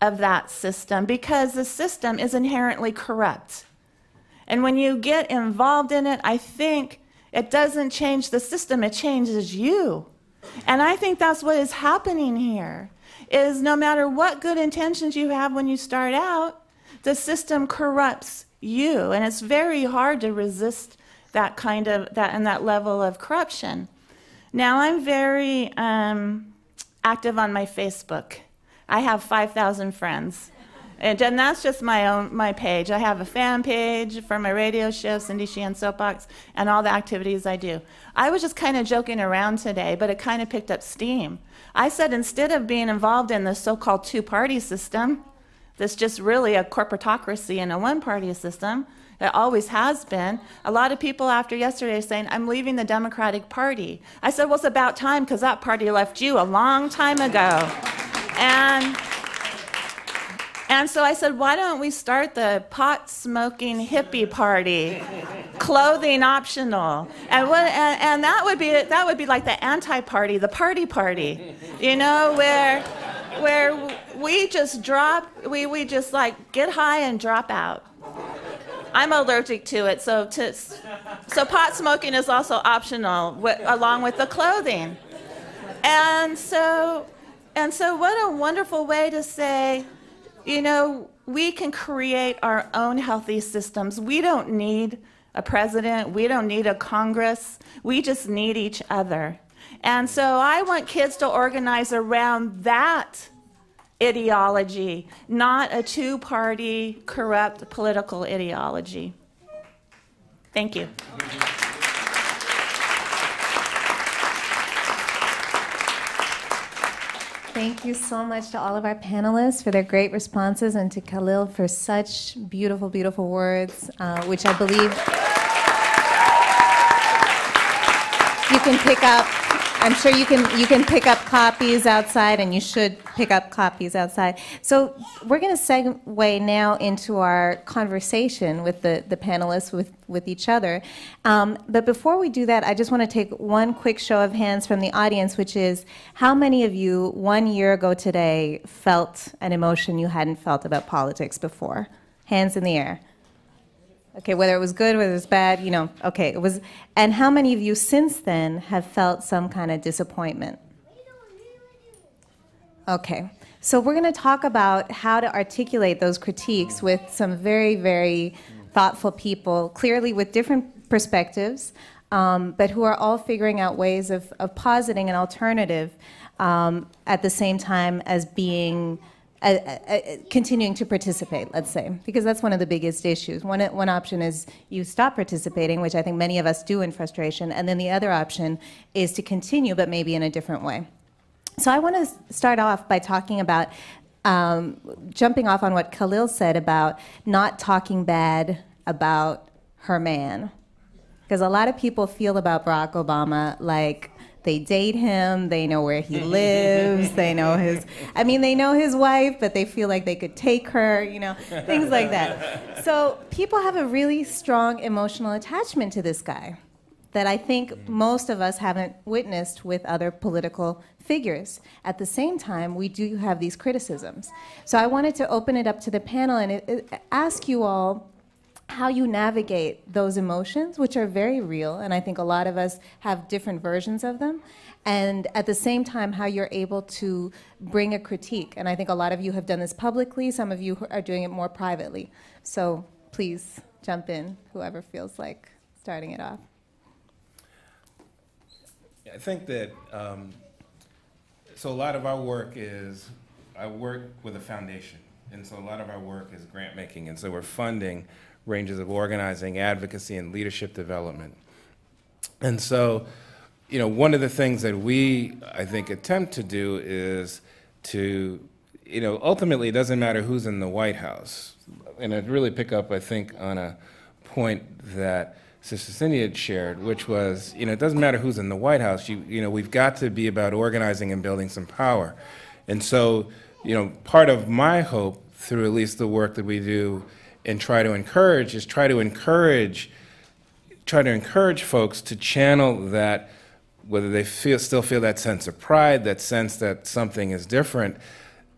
of that system because the system is inherently corrupt. And when you get involved in it, I think it doesn't change the system, it changes you. And I think that's what is happening here is no matter what good intentions you have when you start out, the system corrupts you and it's very hard to resist that kind of that and that level of corruption. Now, I'm very, um, active on my Facebook. I have 5,000 friends. And, and that's just my own my page. I have a fan page for my radio show, Cindy Sheehan Soapbox, and all the activities I do. I was just kind of joking around today, but it kind of picked up steam. I said instead of being involved in the so-called two-party system, that's just really a corporatocracy and a one-party system. It always has been. A lot of people after yesterday saying, I'm leaving the Democratic Party. I said, well, it's about time because that party left you a long time ago. And and so I said, why don't we start the pot smoking hippie party, clothing optional, and, what, and, and that would be that would be like the anti-party, the party party, you know, where where we just drop, we, we just like get high and drop out. I'm allergic to it, so to, so pot smoking is also optional along with the clothing. And so, and so, what a wonderful way to say, you know, we can create our own healthy systems. We don't need a president, we don't need a Congress, we just need each other. And so I want kids to organize around that ideology, not a two party, corrupt political ideology. Thank you. Thank you so much to all of our panelists for their great responses and to Kahlil for such beautiful, beautiful words, uh, which I believe you can pick up. I'm sure you can you can pick up copies outside, and you should pick up copies outside. So we're going to segue now into our conversation with the, the panelists with with each other. Um, but before we do that, I just want to take one quick show of hands from the audience, which is how many of you one year ago today felt an emotion you hadn't felt about politics before? Hands in the air. Okay, whether it was good, whether it was bad, you know, okay, it was. And how many of you since then have felt some kind of disappointment? Okay, so we're going to talk about how to articulate those critiques with some very, very thoughtful people, clearly with different perspectives, um, but who are all figuring out ways of, of positing an alternative um, at the same time as being continuing to participate, let's say, because that's one of the biggest issues. One, one option is you stop participating, which I think many of us do in frustration, and then the other option is to continue, but maybe in a different way. So I want to start off by talking about um, jumping off on what Kahlil said about not talking bad about her man. Because a lot of people feel about Barack Obama like they date him, they know where he lives, they know his I mean they know his wife, but they feel like they could take her, you know, things like that. So people have a really strong emotional attachment to this guy that I think mm. most of us haven't witnessed with other political figures. At the same time, we do have these criticisms. So I wanted to open it up to the panel and it, it, ask you all how you navigate those emotions, which are very real, and I think a lot of us have different versions of them, and at the same time, how you're able to bring a critique. And I think a lot of you have done this publicly, some of you are doing it more privately. So please jump in, whoever feels like starting it off. I think that, um, so a lot of our work is, I work with a foundation. And so a lot of our work is grant making. And so we're funding ranges of organizing, advocacy, and leadership development. And so, you know, one of the things that we, I think, attempt to do is to, you know, ultimately it doesn't matter who's in the White House. And I'd really pick up, I think, on a point that Sister Cindy had shared, which was, you know, it doesn't matter who's in the White House. You, you know, we've got to be about organizing and building some power. And so, you know, part of my hope through at least the work that we do and try to encourage is try to encourage try to encourage folks to channel that whether they feel still feel that sense of pride that sense that something is different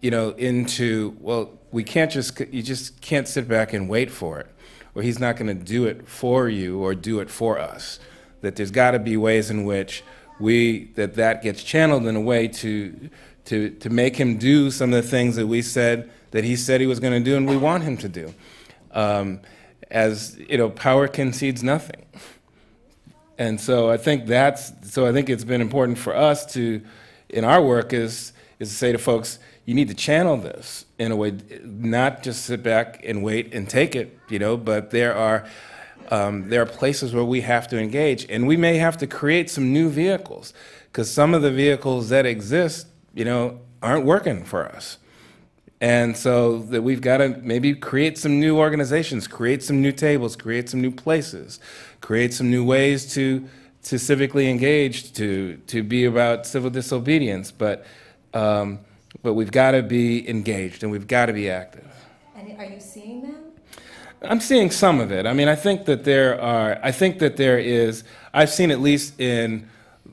you know into well we can't just you just can't sit back and wait for it or he's not going to do it for you or do it for us that there's got to be ways in which we that that gets channeled in a way to to to make him do some of the things that we said that he said he was going to do and we want him to do um, as you know, power concedes nothing. And so I think that's so I think it's been important for us to, in our work, is is to say to folks, you need to channel this in a way, not just sit back and wait and take it, you know, but there are, um, there are places where we have to engage, and we may have to create some new vehicles, because some of the vehicles that exist, you know, aren't working for us. And so that we've got to maybe create some new organizations, create some new tables, create some new places, create some new ways to to civically engage, to to be about civil disobedience. But um, but we've got to be engaged and we've got to be active. And are you seeing them? I'm seeing some of it. I mean, I think that there are. I think that there is. I've seen at least in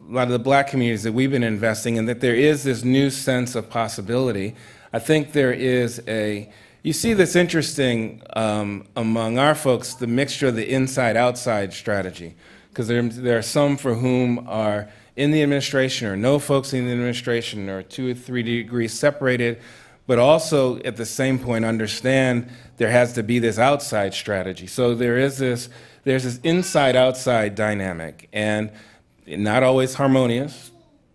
a lot of the black communities that we've been investing in that there is this new sense of possibility I think there is a, you see this interesting um, among our folks, the mixture of the inside outside strategy. Because there, there are some for whom are in the administration or no folks in the administration or two or three degrees separated, but also at the same point understand there has to be this outside strategy. So there is this, there's this inside outside dynamic and not always harmonious,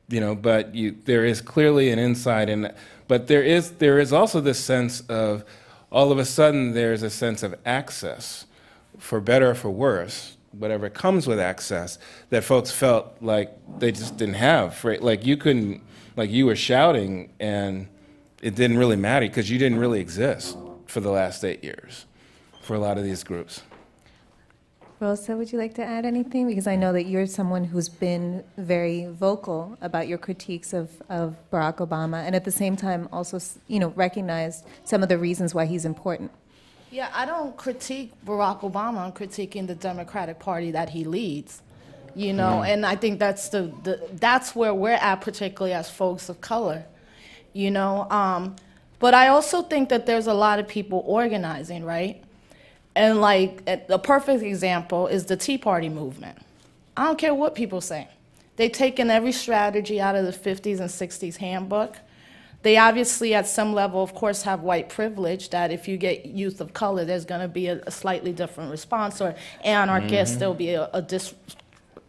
you know, but you, there is clearly an inside and but there is, there is also this sense of all of a sudden there's a sense of access, for better or for worse, whatever comes with access, that folks felt like they just didn't have. Like you couldn't, like you were shouting and it didn't really matter because you didn't really exist for the last eight years for a lot of these groups. Rosa, would you like to add anything? Because I know that you're someone who's been very vocal about your critiques of, of Barack Obama, and at the same time also, you know, recognized some of the reasons why he's important. Yeah, I don't critique Barack Obama. I'm critiquing the Democratic Party that he leads. You know, mm. and I think that's the, the that's where we're at, particularly as folks of color. You know, um, but I also think that there's a lot of people organizing, right? And like a perfect example is the Tea Party movement. I don't care what people say. They've taken every strategy out of the 50s and 60s handbook. They obviously, at some level, of course, have white privilege that if you get youth of color, there's going to be a, a, slightly different response, or anarchists, mm-hmm. there'll be a, a, dis,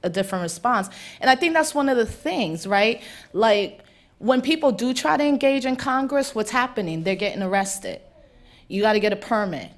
a different response. And I think that's one of the things, right? Like, when people do try to engage in Congress, what's happening? They're getting arrested. You got to get a permit.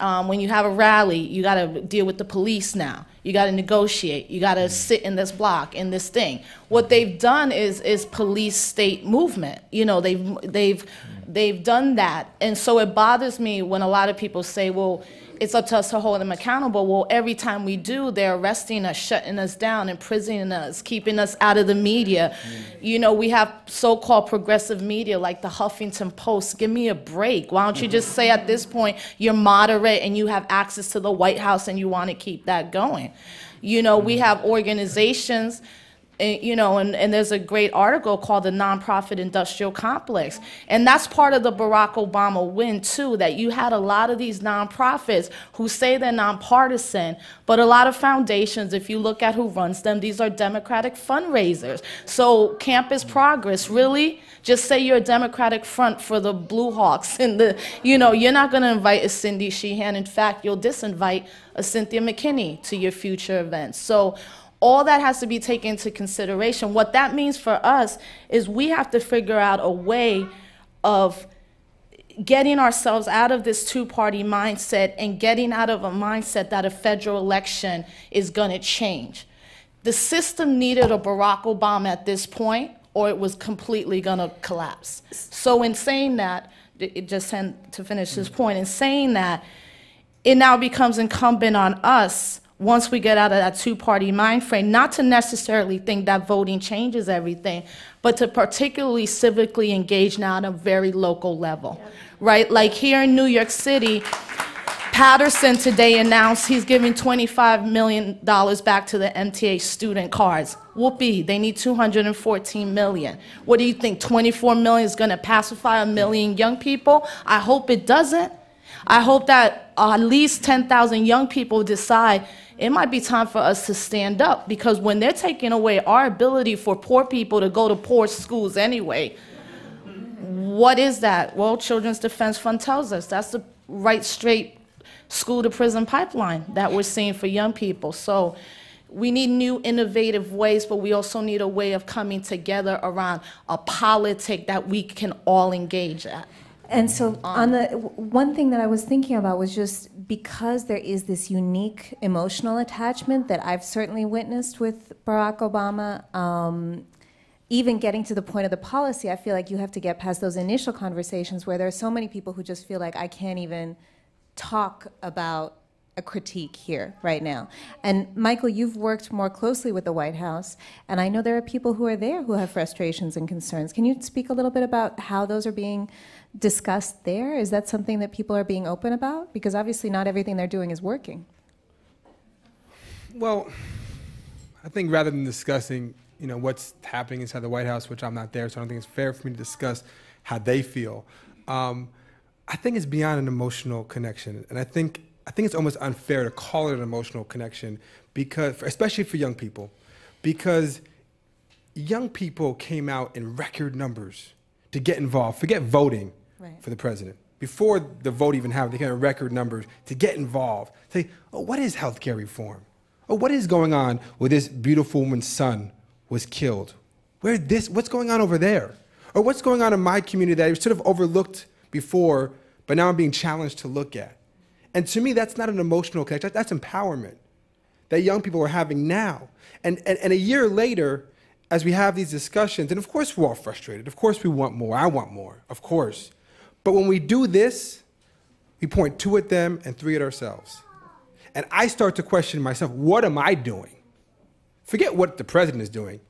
Um, when you have a rally, you got to deal with the police now. You got to negotiate. You got to mm-hmm. sit in this block in this thing. What mm-hmm. they've done is is police state movement. You know, they've they've mm-hmm. they've done that, and so it bothers me when a lot of people say, "Well, it's up to us to hold them accountable. Well, every time we do, they're arresting us, shutting us down, imprisoning us, keeping us out of the media. Mm. You know, we have so called progressive media like the Huffington Post. Give me a break. Why don't you just say at this point you're moderate and you have access to the White House and you want to keep that going? You know, we have organizations you know, and, and there's a great article called the Nonprofit Industrial Complex. And that's part of the Barack Obama win, too, that you had a lot of these nonprofits who say they're nonpartisan, but a lot of foundations, if you look at who runs them, these are Democratic fundraisers. So, Campus Progress, really? Just say you're a Democratic front for the Blue Hawks. And the, you know, you're not going to invite a Cindy Sheehan. In fact, you'll disinvite a Cynthia McKinney to your future events. So, all that has to be taken into consideration. What that means for us is we have to figure out a way of getting ourselves out of this two party mindset and getting out of a mindset that a federal election is going to change. The system needed a Barack Obama at this point, or it was completely going to collapse. So, in saying that, just to finish this point, in saying that, it now becomes incumbent on us once we get out of that two party mind frame, not to necessarily think that voting changes everything, but to particularly civically engage now at a very local level, right? Like here in New York City, Paterson today announced he's giving $25 million back to the MTA student cards. Whoopee, they need 214 million. What do you think, 24 million is gonna pacify a million young people? I hope it doesn't. I hope that at least 10,000 young people decide it might be time for us to stand up because when they're taking away our ability for poor people to go to poor schools anyway, what is that? Well, Children's Defense Fund tells us that's the right straight school to prison pipeline that we're seeing for young people. So We need new innovative ways, but we also need a way of coming together around a politic that we can all engage at. And so, on the one thing that I was thinking about was just because there is this unique emotional attachment that I've certainly witnessed with Barack Obama. Um, even getting to the point of the policy, I feel like you have to get past those initial conversations where there are so many people who just feel like I can't even talk about a critique here right now. And Michael, you've worked more closely with the White House, and I know there are people who are there who have frustrations and concerns. Can you speak a little bit about how those are being discussed there? Is that something that people are being open about? Because obviously, not everything they're doing is working. Well, I think rather than discussing, you know, what's happening inside the White House, which I'm not there, so I don't think it's fair for me to discuss how they feel. Um, I think it's beyond an emotional connection, and I think I think it's almost unfair to call it an emotional connection because, especially for young people, because young people came out in record numbers to get involved. Forget voting Right. for the president. Before the vote even happened, they came in record numbers to get involved. Say, oh, what is healthcare reform? Oh, what is going on with this beautiful woman's son was killed? Where this? What's going on over there? Or what's going on in my community that I sort of overlooked before, but now I'm being challenged to look at? And to me, that's not an emotional connection. That's empowerment that young people are having now. And, and, and a year later, as we have these discussions, and of course we're all frustrated. Of course we want more. I want more, of course. But when we do this, we point two at them and three at ourselves. And I start to question myself what am I doing? Forget what the president is doing.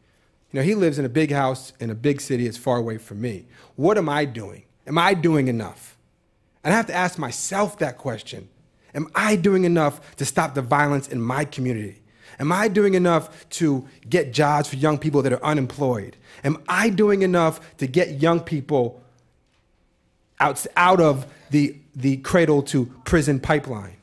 You know, he lives in a big house in a big city, it's far away from me. What am I doing? Am I doing enough? And I have to ask myself that question. Am I doing enough to stop the violence in my community? Am I doing enough to get jobs for young people that are unemployed? Am I doing enough to get young people out, out of the, the cradle to prison pipeline?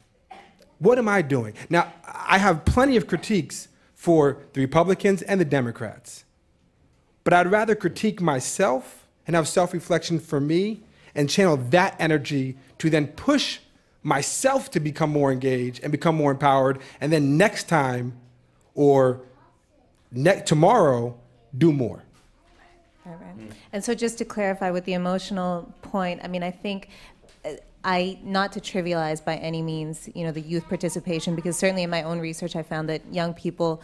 What am I doing? Now, I have plenty of critiques for the Republicans and the Democrats, but I'd rather critique myself and have self reflection for me and channel that energy to then push myself to become more engaged and become more empowered, and then next time or ne- tomorrow, do more. Right. And so, just to clarify with the emotional point, I mean, I think uh, I not to trivialize by any means, you know, the youth participation, because certainly in my own research, I found that young people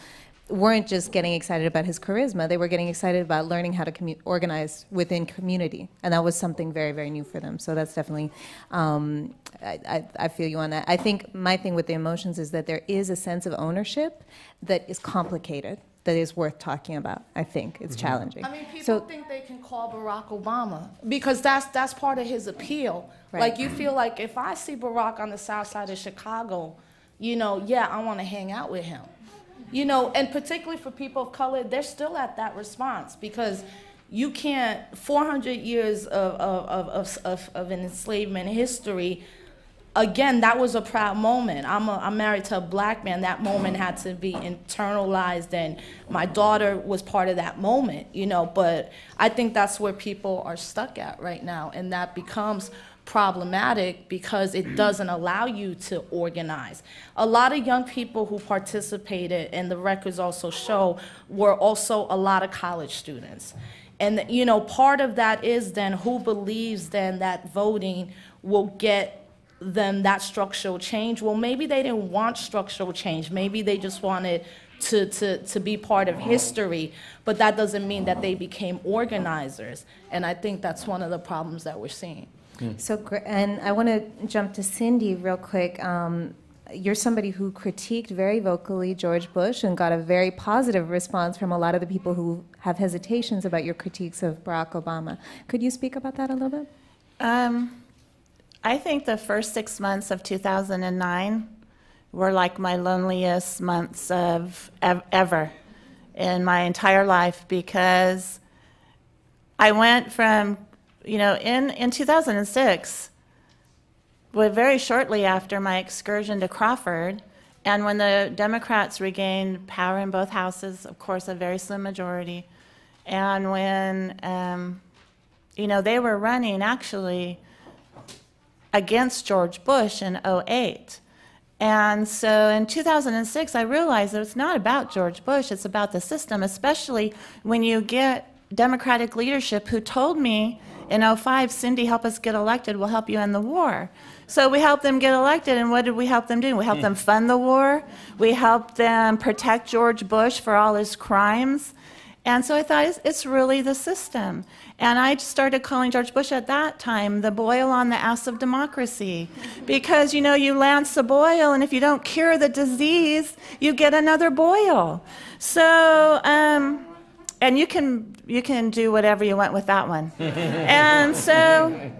weren't just getting excited about his charisma; they were getting excited about learning how to commu- organize within community, and that was something very, very new for them. So that's definitely, um, I, I, I feel you on that. I think my thing with the emotions is that there is a sense of ownership that is complicated. That is worth talking about. I think it's challenging. I mean, people So- think they can call Barack Obama because that's that's part of his appeal. Right. Like you feel like if I see Barack on the south side of Chicago, you know, yeah, I want to hang out with him. You know, and particularly for people of color, they're still at that response because you can't 400 years of of, of, of, of, an enslavement history again, that was a proud moment. I'm, a, I'm married to a black man. That moment had to be internalized, and my daughter was part of that moment, you know. But I think that's where people are stuck at right now, and that becomes problematic because it doesn't allow you to organize. A lot of young people who participated, and the records also show, were also a lot of college students. And you know, part of that is then who believes then that voting will get them that structural change. Well, maybe they didn't want structural change. Maybe they just wanted to, to, to be part of history, but that doesn't mean that they became organizers. And I think that's one of the problems that we're seeing. So, and I want to jump to Cindy real quick. Um, you're somebody who critiqued very vocally George Bush and got a very positive response from a lot of the people who have hesitations about your critiques of Barack Obama. Could you speak about that a little bit? Um, I think the first six months of 2009 were like my loneliest months of ev- ever in my entire life because I went from, you know, in, in 2006, well, very shortly after my excursion to Crawford, and when the Democrats regained power in both houses, of course, a very slim majority, and when, um, you know, they were running actually against George Bush in 08. And so in 2006, I realized that it's not about George Bush, it's about the system, especially when you get Democratic leadership who told me in 05, Cindy, help us get elected, we'll help you end the war. So we helped them get elected, and what did we help them do? We helped them fund the war, we helped them protect George Bush for all his crimes. And so I thought, it's, it's really the system. And I started calling George Bush at that time the boil on the ass of democracy. Because, you know, you lance a boil, and if you don't cure the disease, you get another boil. So, um, and you can, you can do whatever you want with that one. and so,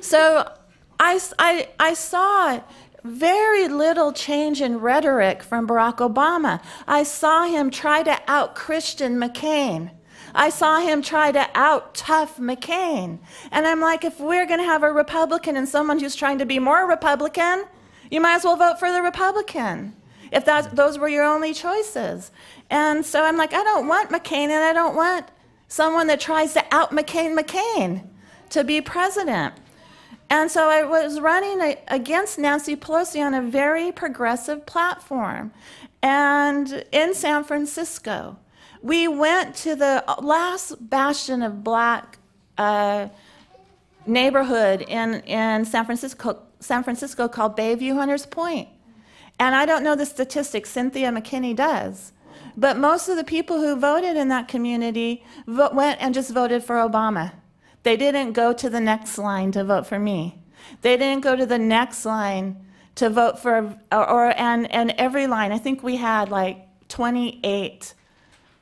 so I, I, I saw very little change in rhetoric from Barack Obama. I saw him try to out Christian McCain. I saw him try to out tough McCain. And I'm like, if we're going to have a Republican and someone who's trying to be more Republican, you might as well vote for the Republican if that, those were your only choices. And so I'm like, I don't want McCain and I don't want someone that tries to out McCain McCain to be president. And so I was running against Nancy Pelosi on a very progressive platform. And in San Francisco, we went to the last bastion of black uh, neighborhood in, in San Francisco, San Francisco called Bayview Hunters Point. And I don't know the statistics, Cynthia McKinney does. But most of the people who voted in that community went and just voted for Obama. They didn't go to the next line to vote for me. They didn't go to the next line to vote for, or, or and, and every line, I think we had like 28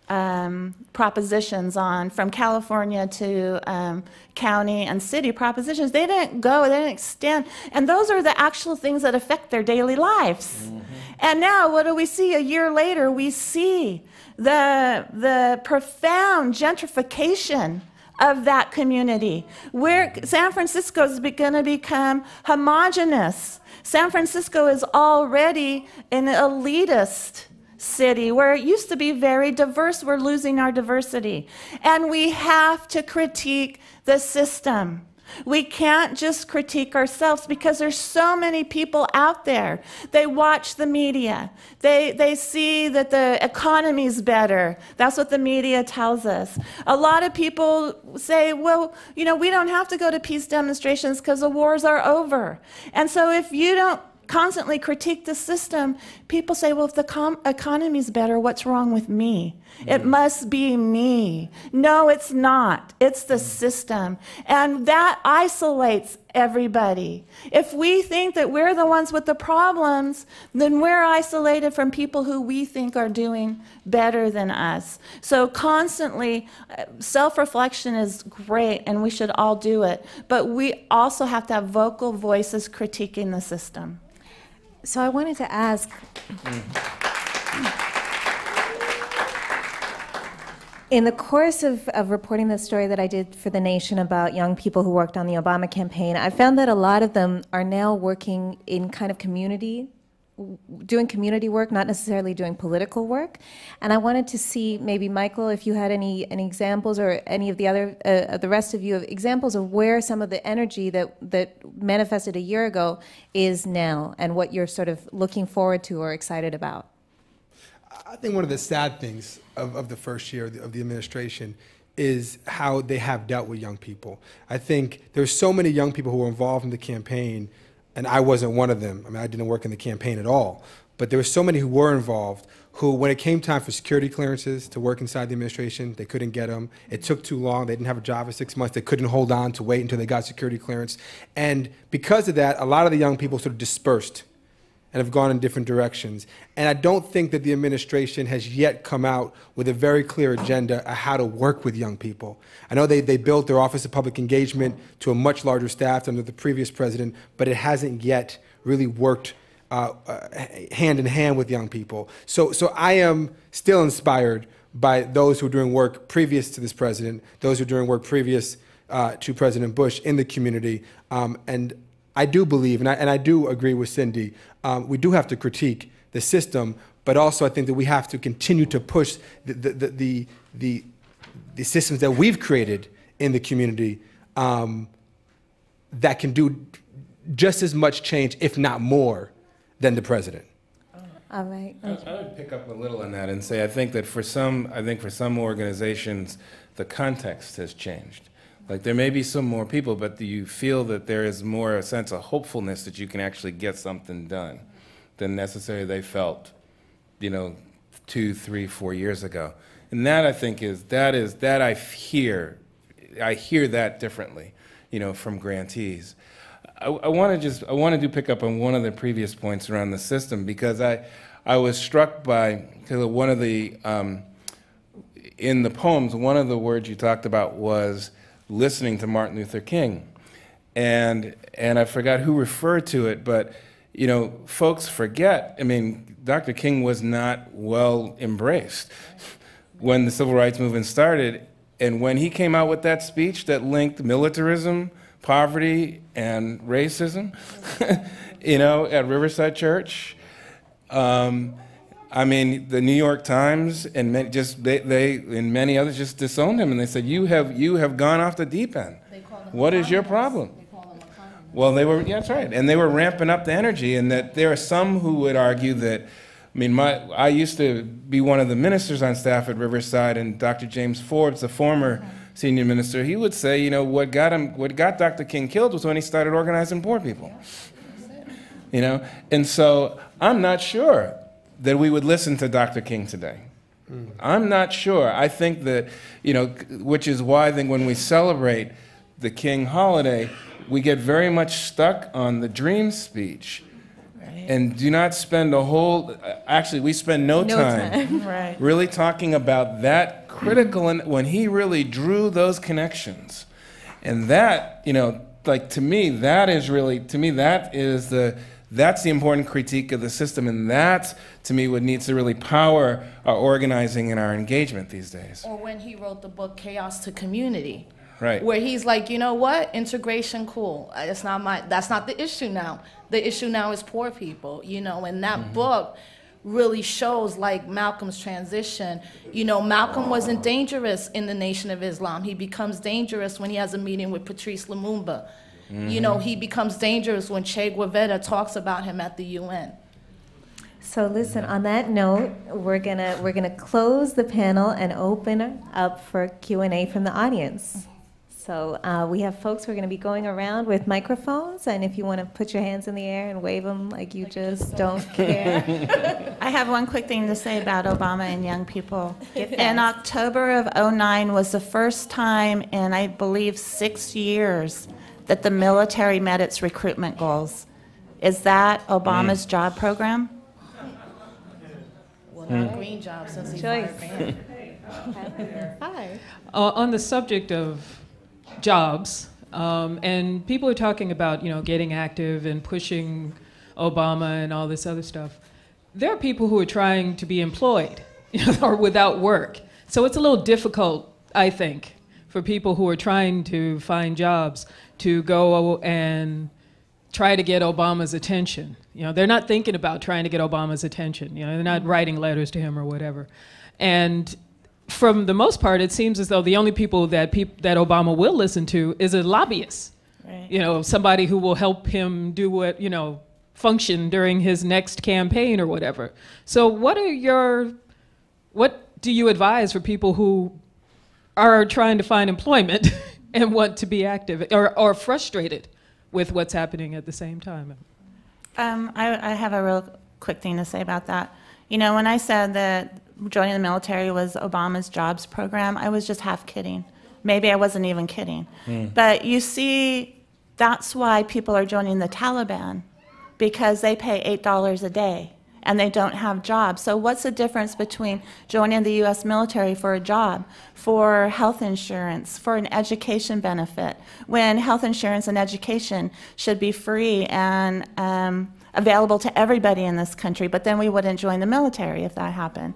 um, propositions on from California to um, county and city propositions. They didn't go, they didn't extend. And those are the actual things that affect their daily lives. Mm-hmm. And now, what do we see? A year later, we see the, the profound gentrification of that community. Where San Francisco is going to become homogenous. San Francisco is already an elitist city where it used to be very diverse. We're losing our diversity. And we have to critique the system. We can't just critique ourselves because there's so many people out there. They watch the media. They, they see that the economy's better. That's what the media tells us. A lot of people say, well, you know, we don't have to go to peace demonstrations because the wars are over. And so if you don't constantly critique the system, people say, well, if the com- economy's better, what's wrong with me? It must be me. No, it's not. It's the mm. system. And that isolates everybody. If we think that we're the ones with the problems, then we're isolated from people who we think are doing better than us. So, constantly, uh, self reflection is great and we should all do it. But we also have to have vocal voices critiquing the system. So I wanted to ask. In the course of, of reporting the story that I did for The Nation about young people who worked on the Obama campaign, I found that a lot of them are now working in kind of community doing community work, not necessarily doing political work. And I wanted to see maybe Michael, if you had any any examples, or any of the other uh, the rest of you, of examples of where some of the energy that that manifested a year ago is now, and what you're sort of looking forward to or excited about. I think one of the sad things of, of the first year of the, of the administration is how they have dealt with young people. I think there's so many young people who were involved in the campaign and I wasn't one of them. I mean, I didn't work in the campaign at all. But there were so many who were involved who, when it came time for security clearances to work inside the administration, they couldn't get them. It took too long. They didn't have a job for six months. They couldn't hold on to wait until they got security clearance. And because of that, a lot of the young people sort of dispersed and have gone in different directions. And I don't think that the administration has yet come out with a very clear agenda of how to work with young people. I know they, they built their Office of Public Engagement to a much larger staff under the previous president, but it hasn't yet really worked uh, uh, hand in hand with young people. So, so I am still inspired by those who are doing work previous to this president, those who are doing work previous uh, to President Bush in the community. Um, and I do believe, and I, and I do agree with Cindy, um, we do have to critique the system, but also I think that we have to continue to push the, the, the, the, the systems that we've created in the community um, that can do just as much change, if not more, than the president. All right. I, I would pick up a little on that and say I think that for some, I think for some organizations, the context has changed. Like there may be some more people, but do you feel that there is more a sense of hopefulness that you can actually get something done than necessarily they felt, you know, two, three, four years ago. And that I think is that is that I hear, I hear that differently, you know, from grantees. I, I want to just I want to do pick up on one of the previous points around the system because I I was struck by one of the um, in the poems one of the words you talked about was listening to Martin Luther King. And, and I forgot who referred to it, but you know, folks forget. I mean, Dr. King was not well embraced when the civil rights movement started. And when he came out with that speech that linked militarism, poverty, and racism, you know, at Riverside Church, um, I mean, the New York Times and many, just they, they and many others just disowned him, and they said, "You have you have gone off the deep end. What is your problem?" Well, they were yeah, that's right, and they were ramping up the energy, and that there are some who would argue that. I mean, my, I used to be one of the ministers on staff at Riverside, and Dr. James Forbes, the former senior minister, he would say, you know, what got him, what got Dr. King killed was when he started organizing poor people. You know, and so I'm not sure that we would listen to Dr. King today. Mm. I'm not sure. I think that, you know, which is why I think when we celebrate the King holiday, we get very much stuck on the dream speech right. and do not spend a whole, actually, we spend no, no time, time. right. really talking about that critical, and when he really drew those connections. And that, you know, like to me, that is really, to me, that is the, that's the important critique of the system, and that, to me, what needs to really power our organizing and our engagement these days. Or when he wrote the book Chaos to Community. Right. Where he's like, you know what, integration, cool. That's not my. That's not the issue now. The issue now is poor people. You know, and that mm-hmm. book really shows like Malcolm's transition. You know, Malcolm wasn't dangerous in the Nation of Islam. He becomes dangerous when he has a meeting with Patrice Lumumba. Mm-hmm. You know, he becomes dangerous when Che Guevara talks about him at the UN. So listen, on that note, we're gonna we're gonna close the panel and open up for Q and A from the audience. So uh, we have folks who are going to be going around with microphones, and if you want to put your hands in the air and wave them like you just don't care. I have one quick thing to say about Obama and young people. In October of 09 was the first time in, I believe, six years that the military met its recruitment goals. Is that Obama's mm. job program? Well, not mm. green jobs since he's Choice. Hi. Uh, on the subject of jobs, um, and people are talking about you know getting active and pushing Obama and all this other stuff. There are people who are trying to be employed you know, or without work, so it's a little difficult, I think, for people who are trying to find jobs to go and try to get Obama's attention. You know, they're not thinking about trying to get Obama's attention. You know, they're not writing letters to him or whatever. And from the most part, it seems as though the only people that peop- that Obama will listen to is a lobbyist. Right. You know, somebody who will help him do what you know function during his next campaign or whatever. So, what are your what do you advise for people who are trying to find employment and want to be active or are frustrated with what's happening at the same time? Um, I, I have a real quick thing to say about that. You know, when I said that joining the military was Obama's jobs program, I was just half kidding. Maybe I wasn't even kidding. Mm. But you see, that's why people are joining the Taliban because they pay $8 a day and they don't have jobs. So, what's the difference between joining the U.S. military for a job, for health insurance, for an education benefit, when health insurance and education should be free and um, available to everybody in this country, but then we wouldn't join the military if that happened.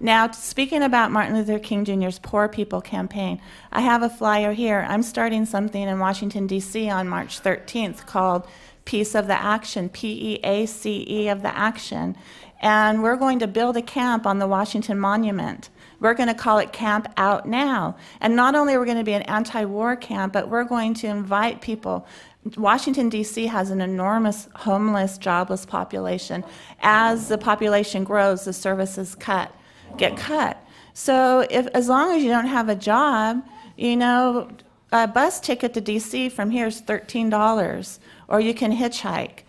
Now, speaking about Martin Luther King Jr.'s Poor People campaign, I have a flyer here. I'm starting something in Washington, D.C. on March 13th called Peace of the Action, P E A C E of the Action. and we're going to build a camp on the Washington Monument. We're going to call it Camp Out Now. And not only are we going to be an anti war camp, but we're going to invite people. Washington, D.C. has an enormous homeless, jobless population. As the population grows, the services cut, get cut. So if, as long as you don't have a job, you know, a bus ticket to DC from here is $13, or you can hitchhike.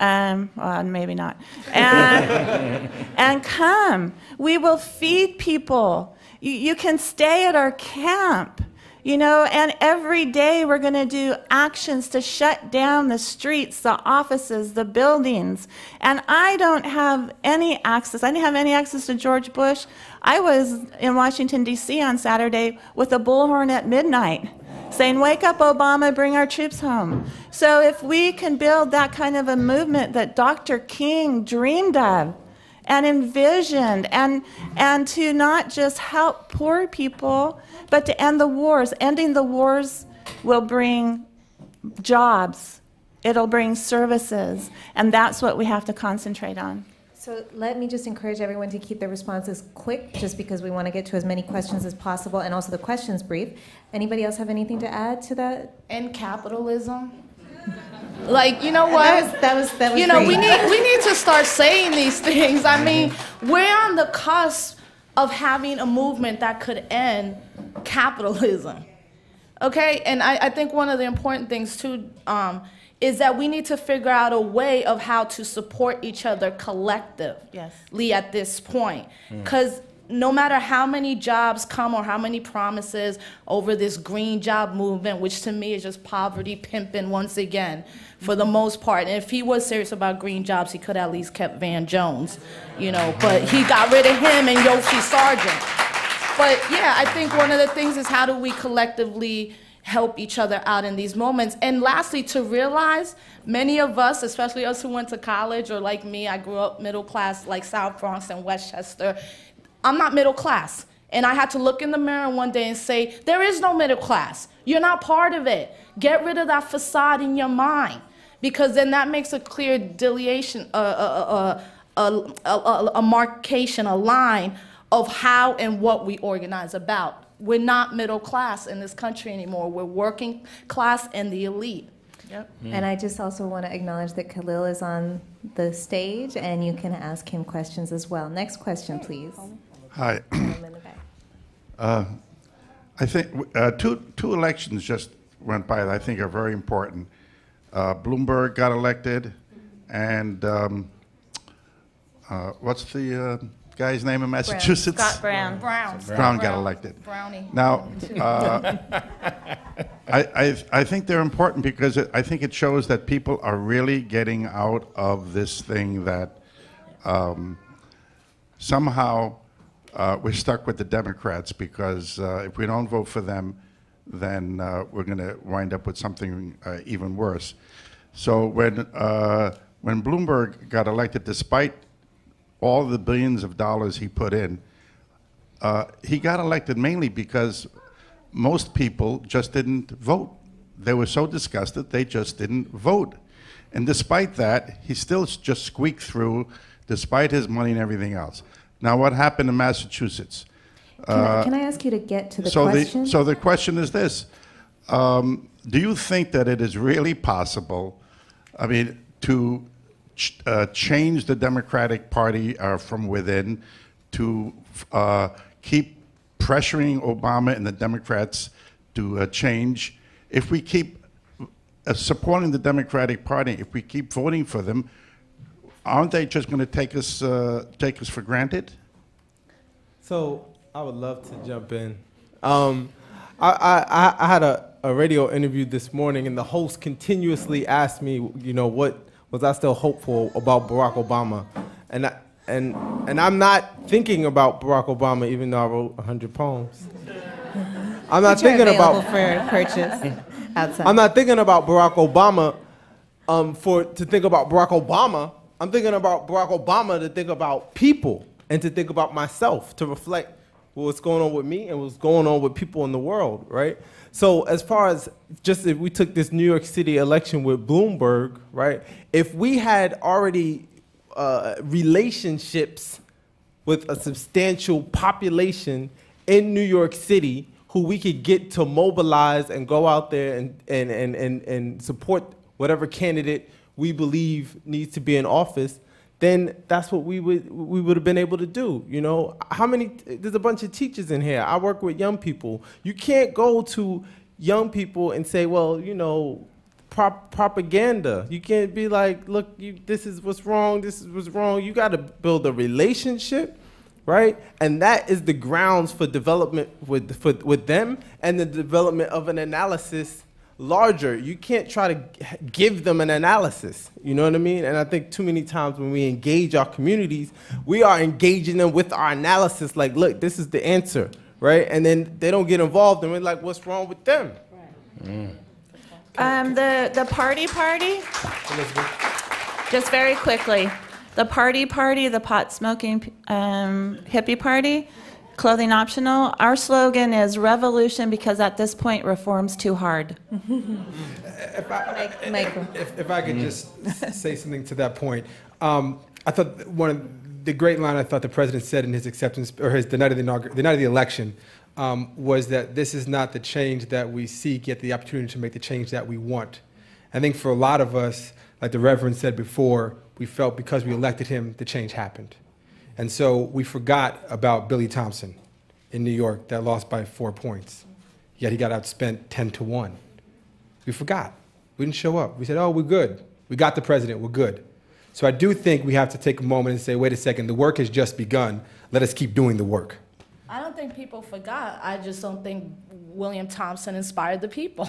Um, well, maybe not. And, and come. We will feed people. You, you can stay at our camp. You know, and every day we're going to do actions to shut down the streets, the offices, the buildings. And I don't have any access. I didn't have any access to George Bush. I was in Washington, D.C. on Saturday with a bullhorn at midnight saying, Wake up, Obama, bring our troops home. So if we can build that kind of a movement that Dr. King dreamed of, and envisioned and and to not just help poor people but to end the wars ending the wars will bring jobs it'll bring services and that's what we have to concentrate on So let me just encourage everyone to keep their responses quick, just because we want to get to as many questions as possible, and also the questions brief. Anybody else have anything to add to that? And capitalism. Like, you know That what? was that was that was. you know, we need we need to start saying these things. I mean, we're on the cusp of having a movement that could end capitalism. Okay, and I, I think one of the important things too um, is that we need to figure out a way of how to support each other collectively Yes. at this point. Mm. Because no matter how many jobs come or how many promises over this green job movement, which to me is just poverty pimping once again, for the most part. And if he was serious about green jobs, he could at least kept Van Jones, you know. But he got rid of him and Yosi Sergant. But yeah, I think one of the things is how do we collectively help each other out in these moments? And lastly, to realize many of us, especially us who went to college or like me, I grew up middle class, like South Bronx and Westchester. I'm not middle class. And I had to look in the mirror one day and say, there is no middle class. You're not part of it. Get rid of that facade in your mind. Because then that makes a clear delineation, uh, uh, uh, uh, a, a, a marcation, a line of how and what we organize about. We're not middle class in this country anymore. We're working class and the elite. Yep. And I just also want to acknowledge that Kahlil is on the stage, and you can ask him questions as well. Next question, please. Hi. Gentleman in the back. Uh, I think uh, two, two elections just went by that I think are very important. Uh, Bloomberg got elected, and um, uh, what's the uh, guy's name in Massachusetts? Scott Brown. Brown. Brown got elected. Brownie. Now, uh, I, I, I think they're important because it, I think it shows that people are really getting out of this thing that um, somehow uh, we're stuck with the Democrats because uh, if we don't vote for them, then uh, we're going to wind up with something uh, even worse. So when uh, when Bloomberg got elected, despite all the billions of dollars he put in, uh, he got elected mainly because most people just didn't vote. They were so disgusted, they just didn't vote. And despite that, he still just squeaked through, despite his money and everything else. Now, what happened in Massachusetts? Can, I, can I ask you to get to the so question? the so the question is this: um, Do you think that it is really possible? I mean, to ch- uh, change the Democratic Party uh, from within, to uh, keep pressuring Obama and the Democrats to change. If we keep supporting the Democratic Party, if we keep voting for them, aren't they just going to take us uh, take us for granted? So I would love to jump in. Um, I, I, I- I had a, a radio interview this morning, and the host continuously asked me, you know, what was I still hopeful about Barack Obama, and I, and and I'm not thinking about Barack Obama, even though I wrote 100 poems. I'm not thinking about for purchase outside. I'm not thinking about Barack Obama um, for to think about Barack Obama. I'm thinking about Barack Obama to think about people and to think about myself to reflect what's going on with me and what's going on with people in the world, right? So as far as just if we took this New York City election with Bloomberg, right? If we had already uh, relationships with a substantial population in New York City who we could get to mobilize and go out there and, and, and, and, and support whatever candidate we believe needs to be in office, then that's what we would we would have been able to do. You know, how many? There's a bunch of teachers in here. I work with young people. You can't go to young people and say, well, you know, prop, propaganda. You can't be like, look, you, this is what's wrong. This is what's wrong. You got to build a relationship right? And that is the grounds for development with, for, with them and the development of an analysis larger. You can't try to give them an analysis, you know what I mean? And I think too many times when we engage our communities, we are engaging them with our analysis, like, look, this is the answer, right? And then they don't get involved and we're like, what's wrong with them? Um, the, the party party, just very quickly. The party party, the pot smoking um, hippie party, clothing optional. Our slogan is revolution because at this point, reform's too hard. If I, Michael. if, if I could just say something to that point, um, I thought one of the great line I thought the president said in his acceptance or his the night of the inaugur- the night of the election um, was that this is not the change that we seek, yet the opportunity to make the change that we want. I think for a lot of us, like the Reverend said before, we felt because we elected him, the change happened. And so we forgot about Billy Thompson in New York that lost by four points, yet he got outspent 10 to 1. We forgot. We didn't show up. We said, oh, we're good. We got the president. We're good. So I do think we have to take a moment and say, wait a second, the work has just begun. Let us keep doing the work. I don't think people forgot. I just don't think William Thompson inspired the people.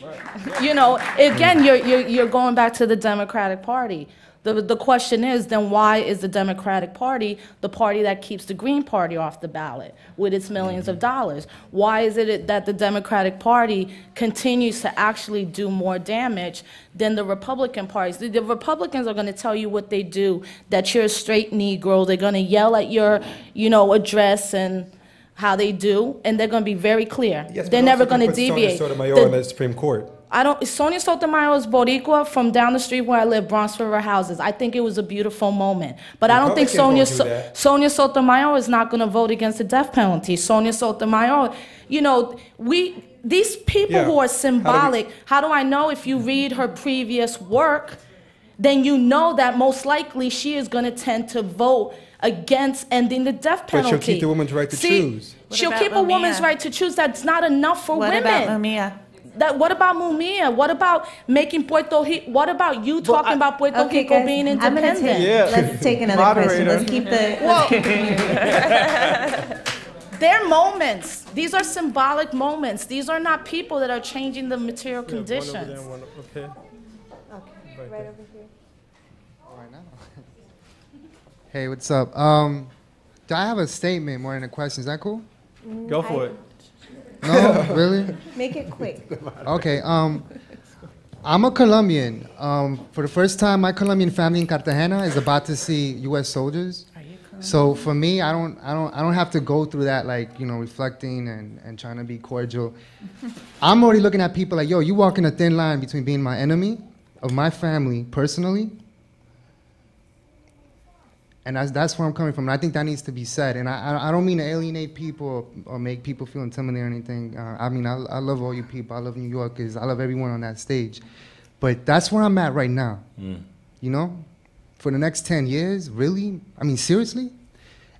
you know, again, you're, you're, you're going back to the Democratic Party. The, the question is then why is the Democratic Party the party that keeps the Green Party off the ballot with its millions of mm-hmm. dollars? Why is it that the Democratic Party continues to actually do more damage than the Republican parties? The, the Republicans are going to tell you what they do, that you're a straight Negro. They're going to yell at your, you know, address and how they do, and they're going to be very clear. they're never going to deviate. Sotomayor The- on the Supreme Court. I don't. Sonia Sotomayor is Boricua from down the street where I live, Bronx River Houses. I think it was a beautiful moment, but I don't think Sonia Republicans so- do. Sonia Sotomayor is not going to vote against the death penalty. Sonia Sotomayor, you know, we these people Yeah. who How are do we- symbolic. How do I know if you read her previous work? Then you know that most likely she is going to tend to vote against ending the death But she'll penalty. keep the woman's right to See, choose. What She'll about keep a woman's right to choose. That's not enough for What women. about Mumia? That, what about Mumia? What about making Puerto Rico? What about you talking I- about Puerto Okay, Rico guys, being I'm gonna independent? take, Yeah. let's take another question. Let's keep the, They're moments. These are symbolic moments. These are not people that are changing the material conditions. Okay. Hey, what's up? Um, do I have a statement more than a question? Is that cool? Go for it. No, really? make it quick. Okay. Um, I'm a Colombian. Um, for the first time, my Colombian family in Cartagena is about to see U.S. soldiers. So for me, I don't, I don't, I don't have to go through that like you know reflecting and, and trying to be cordial. I'm already looking at people like, yo, you walking a thin line between being my enemy of my family personally and that's that's where I'm coming from. And I think that needs to be said. And I I, don't mean to alienate people or, or make people feel intimidated or anything. Uh, I mean I, I love all you people. I love New Yorkers. I love everyone on that stage. But that's where I'm at right now. You know, for the next ten years, really? I mean seriously.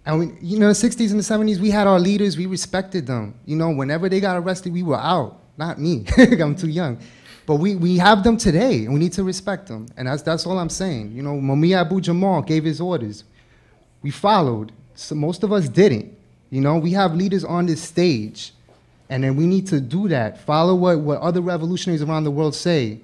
And we, you know, the 60s and the 70s, we had our leaders. We respected them. You know, whenever they got arrested, we were out. Not me. I'm too young. But we, we have them today, and we need to respect them. And that's, that's all I'm saying. You know, Mumia Abu Jamal gave his orders. We followed. So most of us didn't. You know, we have leaders on this stage, and then we need to do that. Follow what, what other revolutionaries around the world say.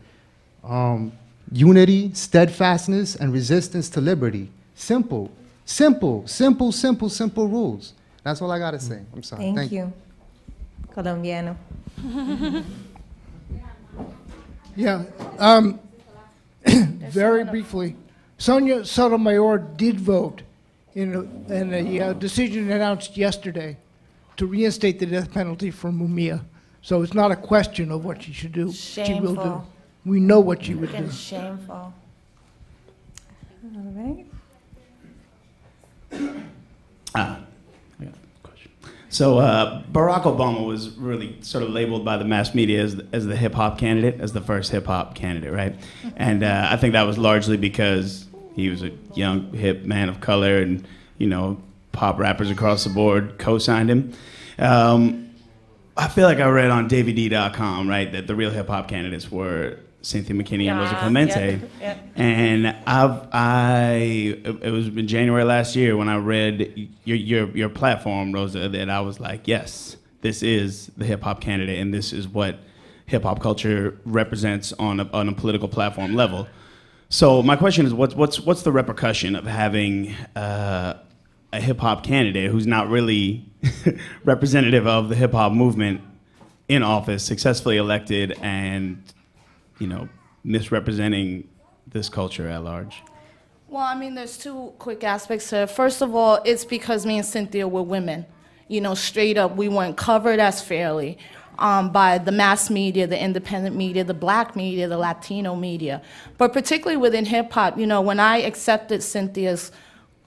Um, unity, steadfastness, and resistance to liberty. Simple, simple, simple, simple, simple rules. That's all I gotta say. I'm sorry. Thank, you. Colombiano. Yeah. Um, very briefly, Sonia Sotomayor did vote in a, in a uh, decision announced yesterday to reinstate the death penalty for Mumia. So it's not a question of what she should do. She will do. We know what she would do. Freaking shameful. All right. Ah, I got a question. So uh, Barack Obama was really sort of labeled by the mass media as, as the hip hop candidate, as the first hip hop candidate, right? And uh, I think that was largely because he was a young hip man of color, and you know, pop rappers across the board co-signed him. Um, I feel like I read on DVD.com, right, that the real hip hop candidates were Cynthia McKinney and Rosa Clemente. yeah, yeah. And I've, I, it was in January last year when I read your, your, your platform, Rosa, that I was like, yes, this is the hip hop candidate, and this is what hip hop culture represents on a, on a political platform level. So my question is, what's, what's, what's the repercussion of having uh, a hip hop candidate who's not really representative of the hip hop movement in office, successfully elected, and you know, misrepresenting this culture at large? Well, I mean, there's two quick aspects it. First of all, it's because me and Cynthia were women. You know, straight up, we weren't covered as fairly um, by the mass media, the independent media, the black media, the Latino media. But particularly within hip hop, you know, when I accepted Cynthia's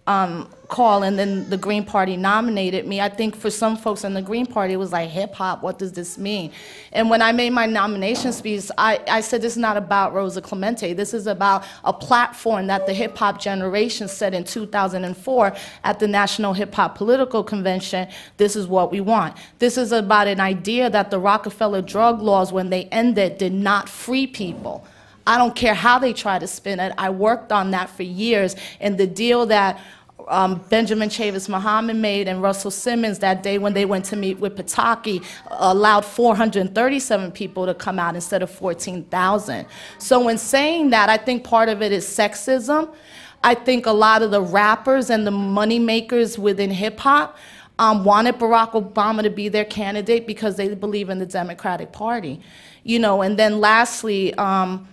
um, call and then the Green Party nominated me, I think for some folks in the Green Party, it was like, hip hop, what does this mean? And when I made my nomination speech, I, I said, this is not about Rosa Clemente. This is about a platform that the hip hop generation set in 2004 at the National Hip Hop Political Convention. This is what we want. This is about an idea that the Rockefeller drug laws, when they ended, did not free people. I don't care how they try to spin it. I worked on that for years. And the deal that um, Benjamin Chavis Muhammad made and Russell Simmons that day when they went to meet with Pataki allowed 437 people to come out instead of 14,000. So, in saying that, I think part of it is sexism. I think a lot of the rappers and the money makers within hip hop um, wanted Barack Obama to be their candidate because they believe in the Democratic Party. You know, and then lastly, um,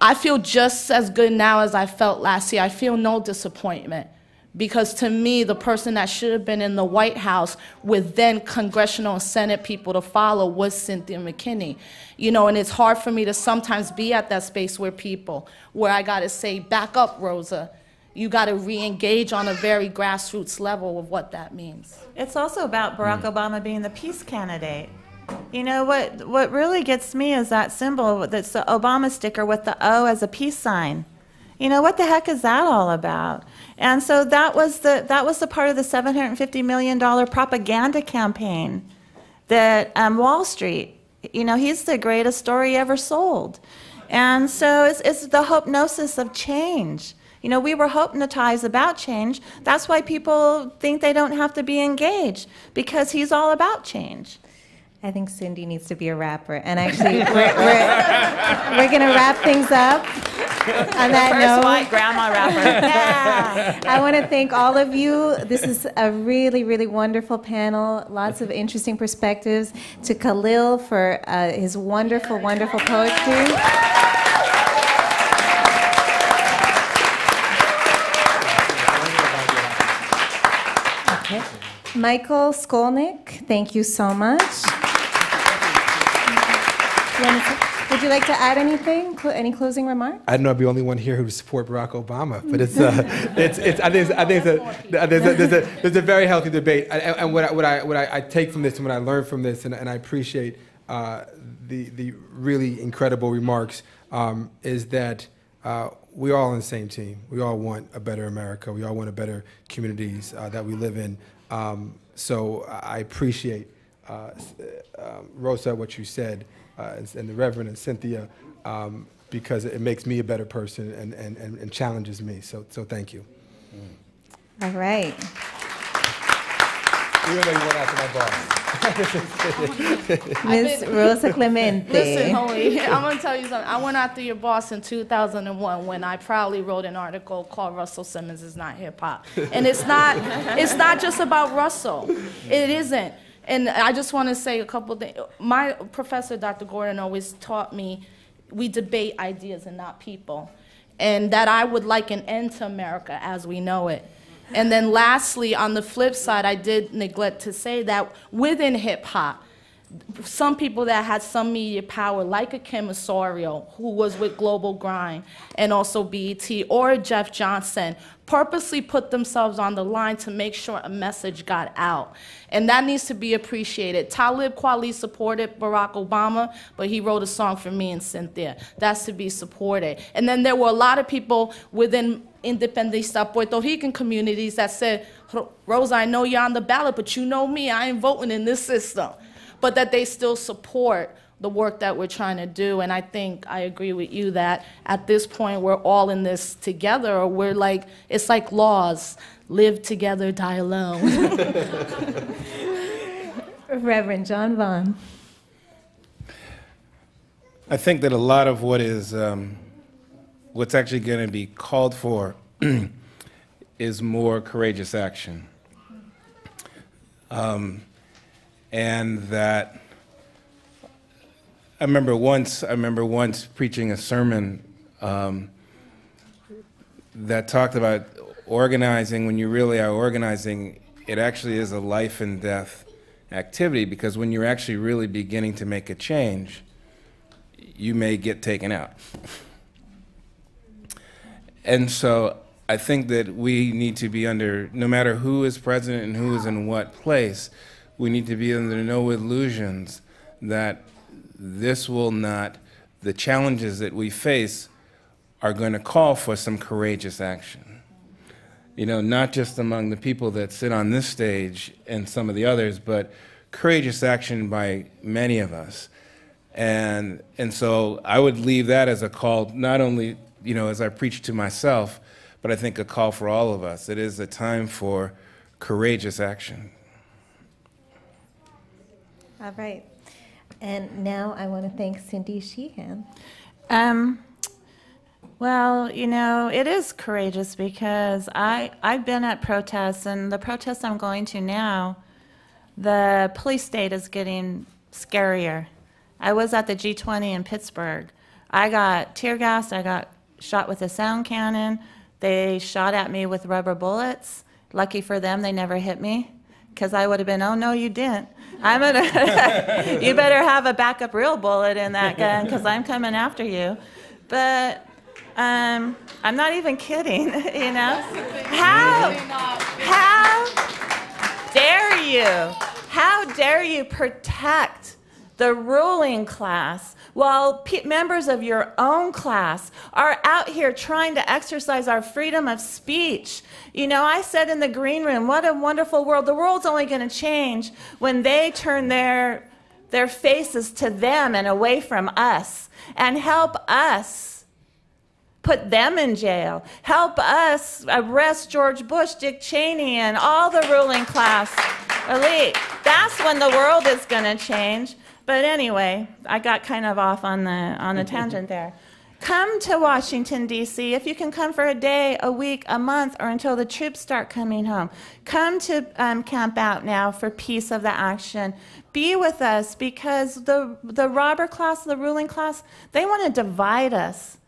I feel just as good now as I felt last year. I feel no disappointment because to me, the person that should have been in the White House with then congressional and Senate people to follow was Cynthia McKinney. You know, and it's hard for me to sometimes be at that space where people, where I got to say, back up, Rosa. You got to re engage on a very grassroots level of what that means. It's also about Barack hmm. Obama being the peace candidate. You know what? What really gets me is that symbol that's the Obama sticker with the O as a peace sign. You know what the heck is that all about? And so that was the that was the part of the 750 million dollar propaganda campaign that um, Wall Street. You know, he's the greatest story ever sold. And so it's, it's the hypnosis of change. You know, we were hypnotized about change. That's why people think they don't have to be engaged because he's all about change. I think Cindy needs to be a rapper. And actually, we're, we're, we're going to wrap things up on that First note. white grandma rapper. Yeah. I want to thank all of you. This is a really, really wonderful panel. Lots of interesting perspectives. To Kahlil for uh, his wonderful, wonderful poetry. Okay. Michael Skolnik, thank you so much. Would you like to add anything? Any closing remarks? I know I'm the only one here who support Barack Obama, but it's, uh, it's, it's, I think, it's, I think it's a, there's, a, there's, a, there's a very healthy debate. And, and what, I, what, I, what I, I take from this and what I learn from this, and, and I appreciate uh, the, the really incredible remarks, um, is that uh, we're all on the same team. We all want a better America. We all want a better communities uh, that we live in. Um, so I appreciate, uh, uh, um, Rosa, what you said, uh, and, and the Reverend and Cynthia, um, because it makes me a better person and, and, and, and challenges me. So, so thank you. All right. Even though you went after my boss. Miss Rosa Clemente. Listen, homie, I'm gonna tell you something. I went after your boss in 2001 when I proudly wrote an article called "Russell Simmons is not hip hop," and it's not. It's not just about Russell. It isn't. And I just want to say a couple things. My professor, Dr. Gordon, always taught me we debate ideas and not people, and that I would like an end to America as we know it. And then lastly, on the flip side, I did neglect to say that within hip hop, some people that had some media power, like a Kim Osorio, who was with Global Grind and also BET, or Jeff Johnson, purposely put themselves on the line to make sure a message got out. And that needs to be appreciated. Talib Kweli supported Barack Obama, but he wrote a song for me and Cynthia. That's to be supported. And then there were a lot of people within Independista Puerto Rican communities that said, Rosa, I know you're on the ballot, but you know me, I ain't voting in this system. But that they still support the work that we're trying to do. And I think I agree with you that at this point we're all in this together, or we're like, it's like laws live together, die alone. Reverend John Vaughn. I think that a lot of what is, um, what's actually going to be called for is more courageous action. Um, and that I remember once, I remember once preaching a sermon um, that talked about organizing, when you really are organizing, it actually is a life and death activity because when you're actually really beginning to make a change, you may get taken out. And so I think that we need to be under, no matter who is president and who is in what place, we need to be under no illusions that this will not, the challenges that we face are going to call for some courageous action you know, not just among the people that sit on this stage and some of the others, but courageous action by many of us. And, and so I would leave that as a call, not only, you know, as I preach to myself, but I think a call for all of us. It is a time for courageous action. All right. And now I want to thank Cindy Sheehan. Um, well, you know, it is courageous because I, I've been at protests, and the protests I'm going to now, the police state is getting scarier. I was at the G20 in Pittsburgh. I got tear gas, I got shot with a sound cannon. They shot at me with rubber bullets. Lucky for them, they never hit me because I would have been, oh, no, you didn't. I'm gonna, you better have a backup real bullet in that gun because I'm coming after you. But um, I'm not even kidding, you know? How, how dare you? How dare you protect the ruling class while members of your own class are out here trying to exercise our freedom of speech. You know, I said in the green room, what a wonderful world. The world's only going to change when they turn their, their faces to them and away from us and help us put them in jail. Help us arrest George Bush, Dick Cheney, and all the ruling class elite. That's when the world is going to change. But anyway, I got kind of off on the on a tangent there. Come to Washington, D.C. if you can come for a day, a week, a month, or until the troops start coming home. Come to um, Camp Out now for Peace of the Action. Be with us because the, the robber class, the ruling class, they want to divide us.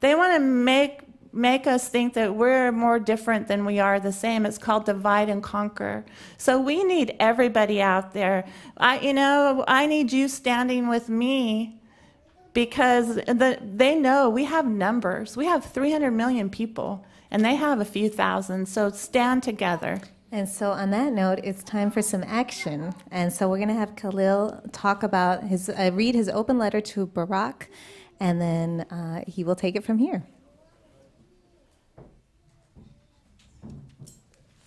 They want to make make us think that we're more different than we are the same. It's called divide and conquer. So we need everybody out there. I, you know, I need you standing with me because the, they know we have numbers. We have 300 million people, and they have a few thousand. So stand together. And so, on that note, it's time for some action. And so, we're going to have Kahlil talk about his, uh, read his open letter to Barack and then uh, he will take it from here.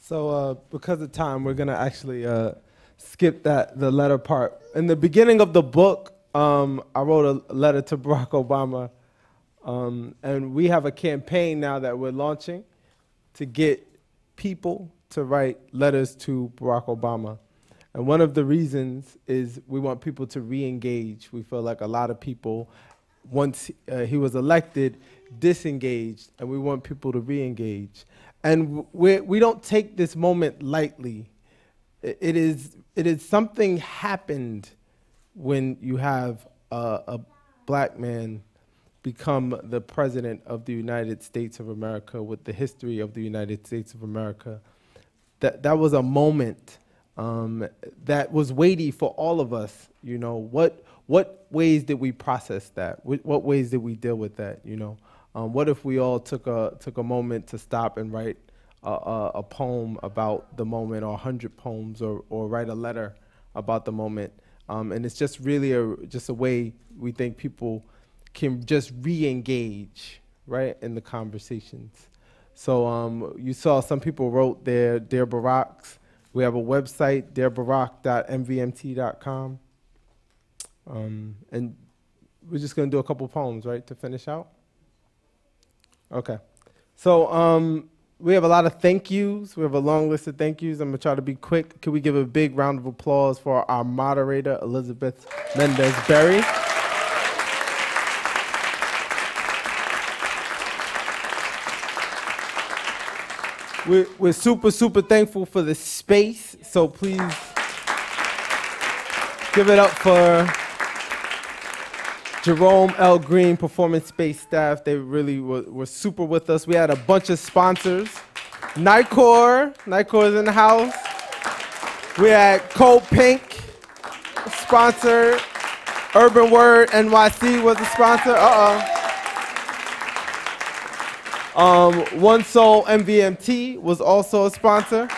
So, uh, because of time, we're gonna actually uh, skip that the letter part. In the beginning of the book, um, I wrote a letter to Barack Obama, um, and we have a campaign now that we're launching to get people to write letters to Barack Obama. And one of the reasons is we want people to re-engage. We feel like a lot of people once uh, he was elected, disengaged, and we want people to re-engage. And we we don't take this moment lightly. It is it is something happened when you have a, a black man become the president of the United States of America with the history of the United States of America. That that was a moment um, that was weighty for all of us. You know, what what ways did we process that? Wh- What ways did we deal with that? You know, um, what if we all took a took a moment to stop and write a, a, a poem about the moment, or a hundred poems, or or write a letter about the moment? Um, and it's just really a just a way we think people can just re-engage right in the conversations. So um, you saw some people wrote their their baracks. We have a website, dearbarack.mvmt.com. Um, and we're just gonna do a couple poems, right, to finish out. Okay. So um, we have a lot of thank yous. We have a long list of thank yous. I'm gonna try to be quick. Could we give a big round of applause for our moderator, Elizabeth Mendez Berry? We're, we're super, super thankful for the space. So please give it up for Jerome L. Greene, Performance Space staff. They really were, were super with us. We had a bunch of sponsors. Nicor, Nicor is in the house. We had Code Pink, sponsor. Urban Word NYC was a sponsor. Uh oh. Um, One Soul MVMT was also a sponsor.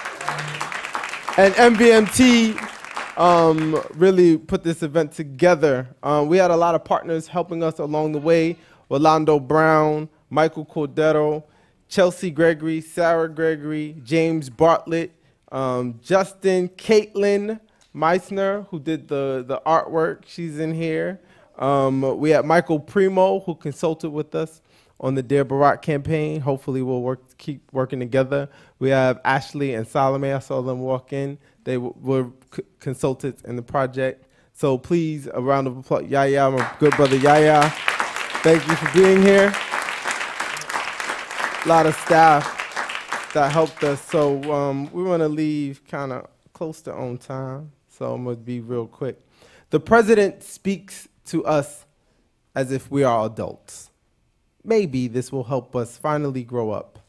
And MVMT um, really put this event together. Um, we had a lot of partners helping us along the way. Orlando Brown, Michael Cordero, Chelsea Gregory, Sarah Gregory, James Bartlett, um, Justin, Caitlin Meissner, who did the, the artwork. She's in here. Um, we had Michael Primo, who consulted with us on the Dear Barack campaign. Hopefully, we'll work keep working together. We have Ashley and Salome. I saw them walk in. They were consultants in the project. So please, a round of applause. Yaya, my good brother Yaya. Thank you for being here. A lot of staff that helped us. So um, we want to leave kind of close to on time. So I'm going to be real quick. The president speaks to us as if we are adults. Maybe this will help us finally grow up.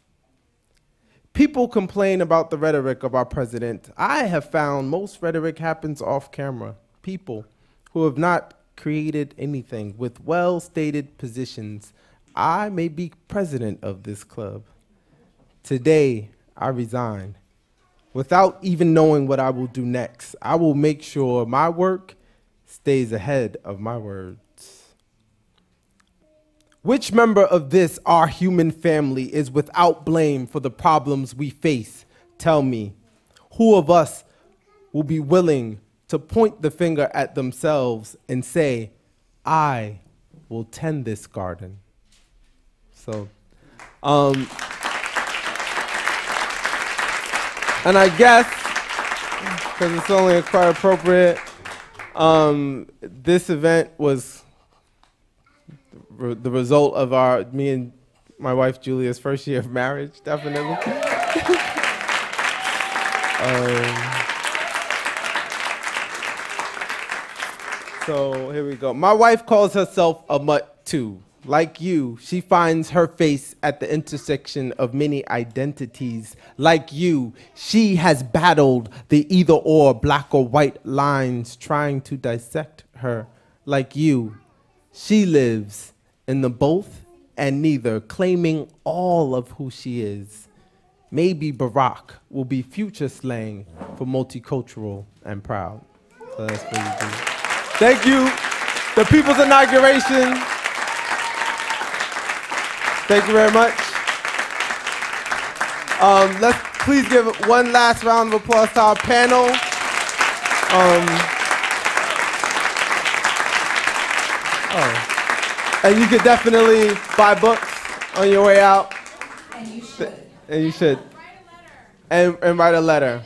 People complain about the rhetoric of our president. I have found most rhetoric happens off camera. People who have not created anything with well stated positions. I may be president of this club. Today, I resign. Without even knowing what I will do next, I will make sure my work stays ahead of my words. Which member of this, our human family, is without blame for the problems we face? Tell me. Who of us will be willing to point the finger at themselves and say, I will tend this garden? So, um, and I guess, because it's only quite appropriate, um, this event was re- the result of our me and my wife Julia's first year of marriage, definitely. um, so here we go. My wife calls herself a mutt too. Like you, she finds her face at the intersection of many identities. Like you, she has battled the either or black or white lines trying to dissect her. Like you, she lives in the both and neither, claiming all of who she is. Maybe Barack will be future slang for multicultural and proud. So that's what you do. Thank you. The people's inauguration. Thank you very much. Um, let's please give one last round of applause to our panel. Um, oh. And you could definitely buy books on your way out. And you should. And you should. And, and write a letter.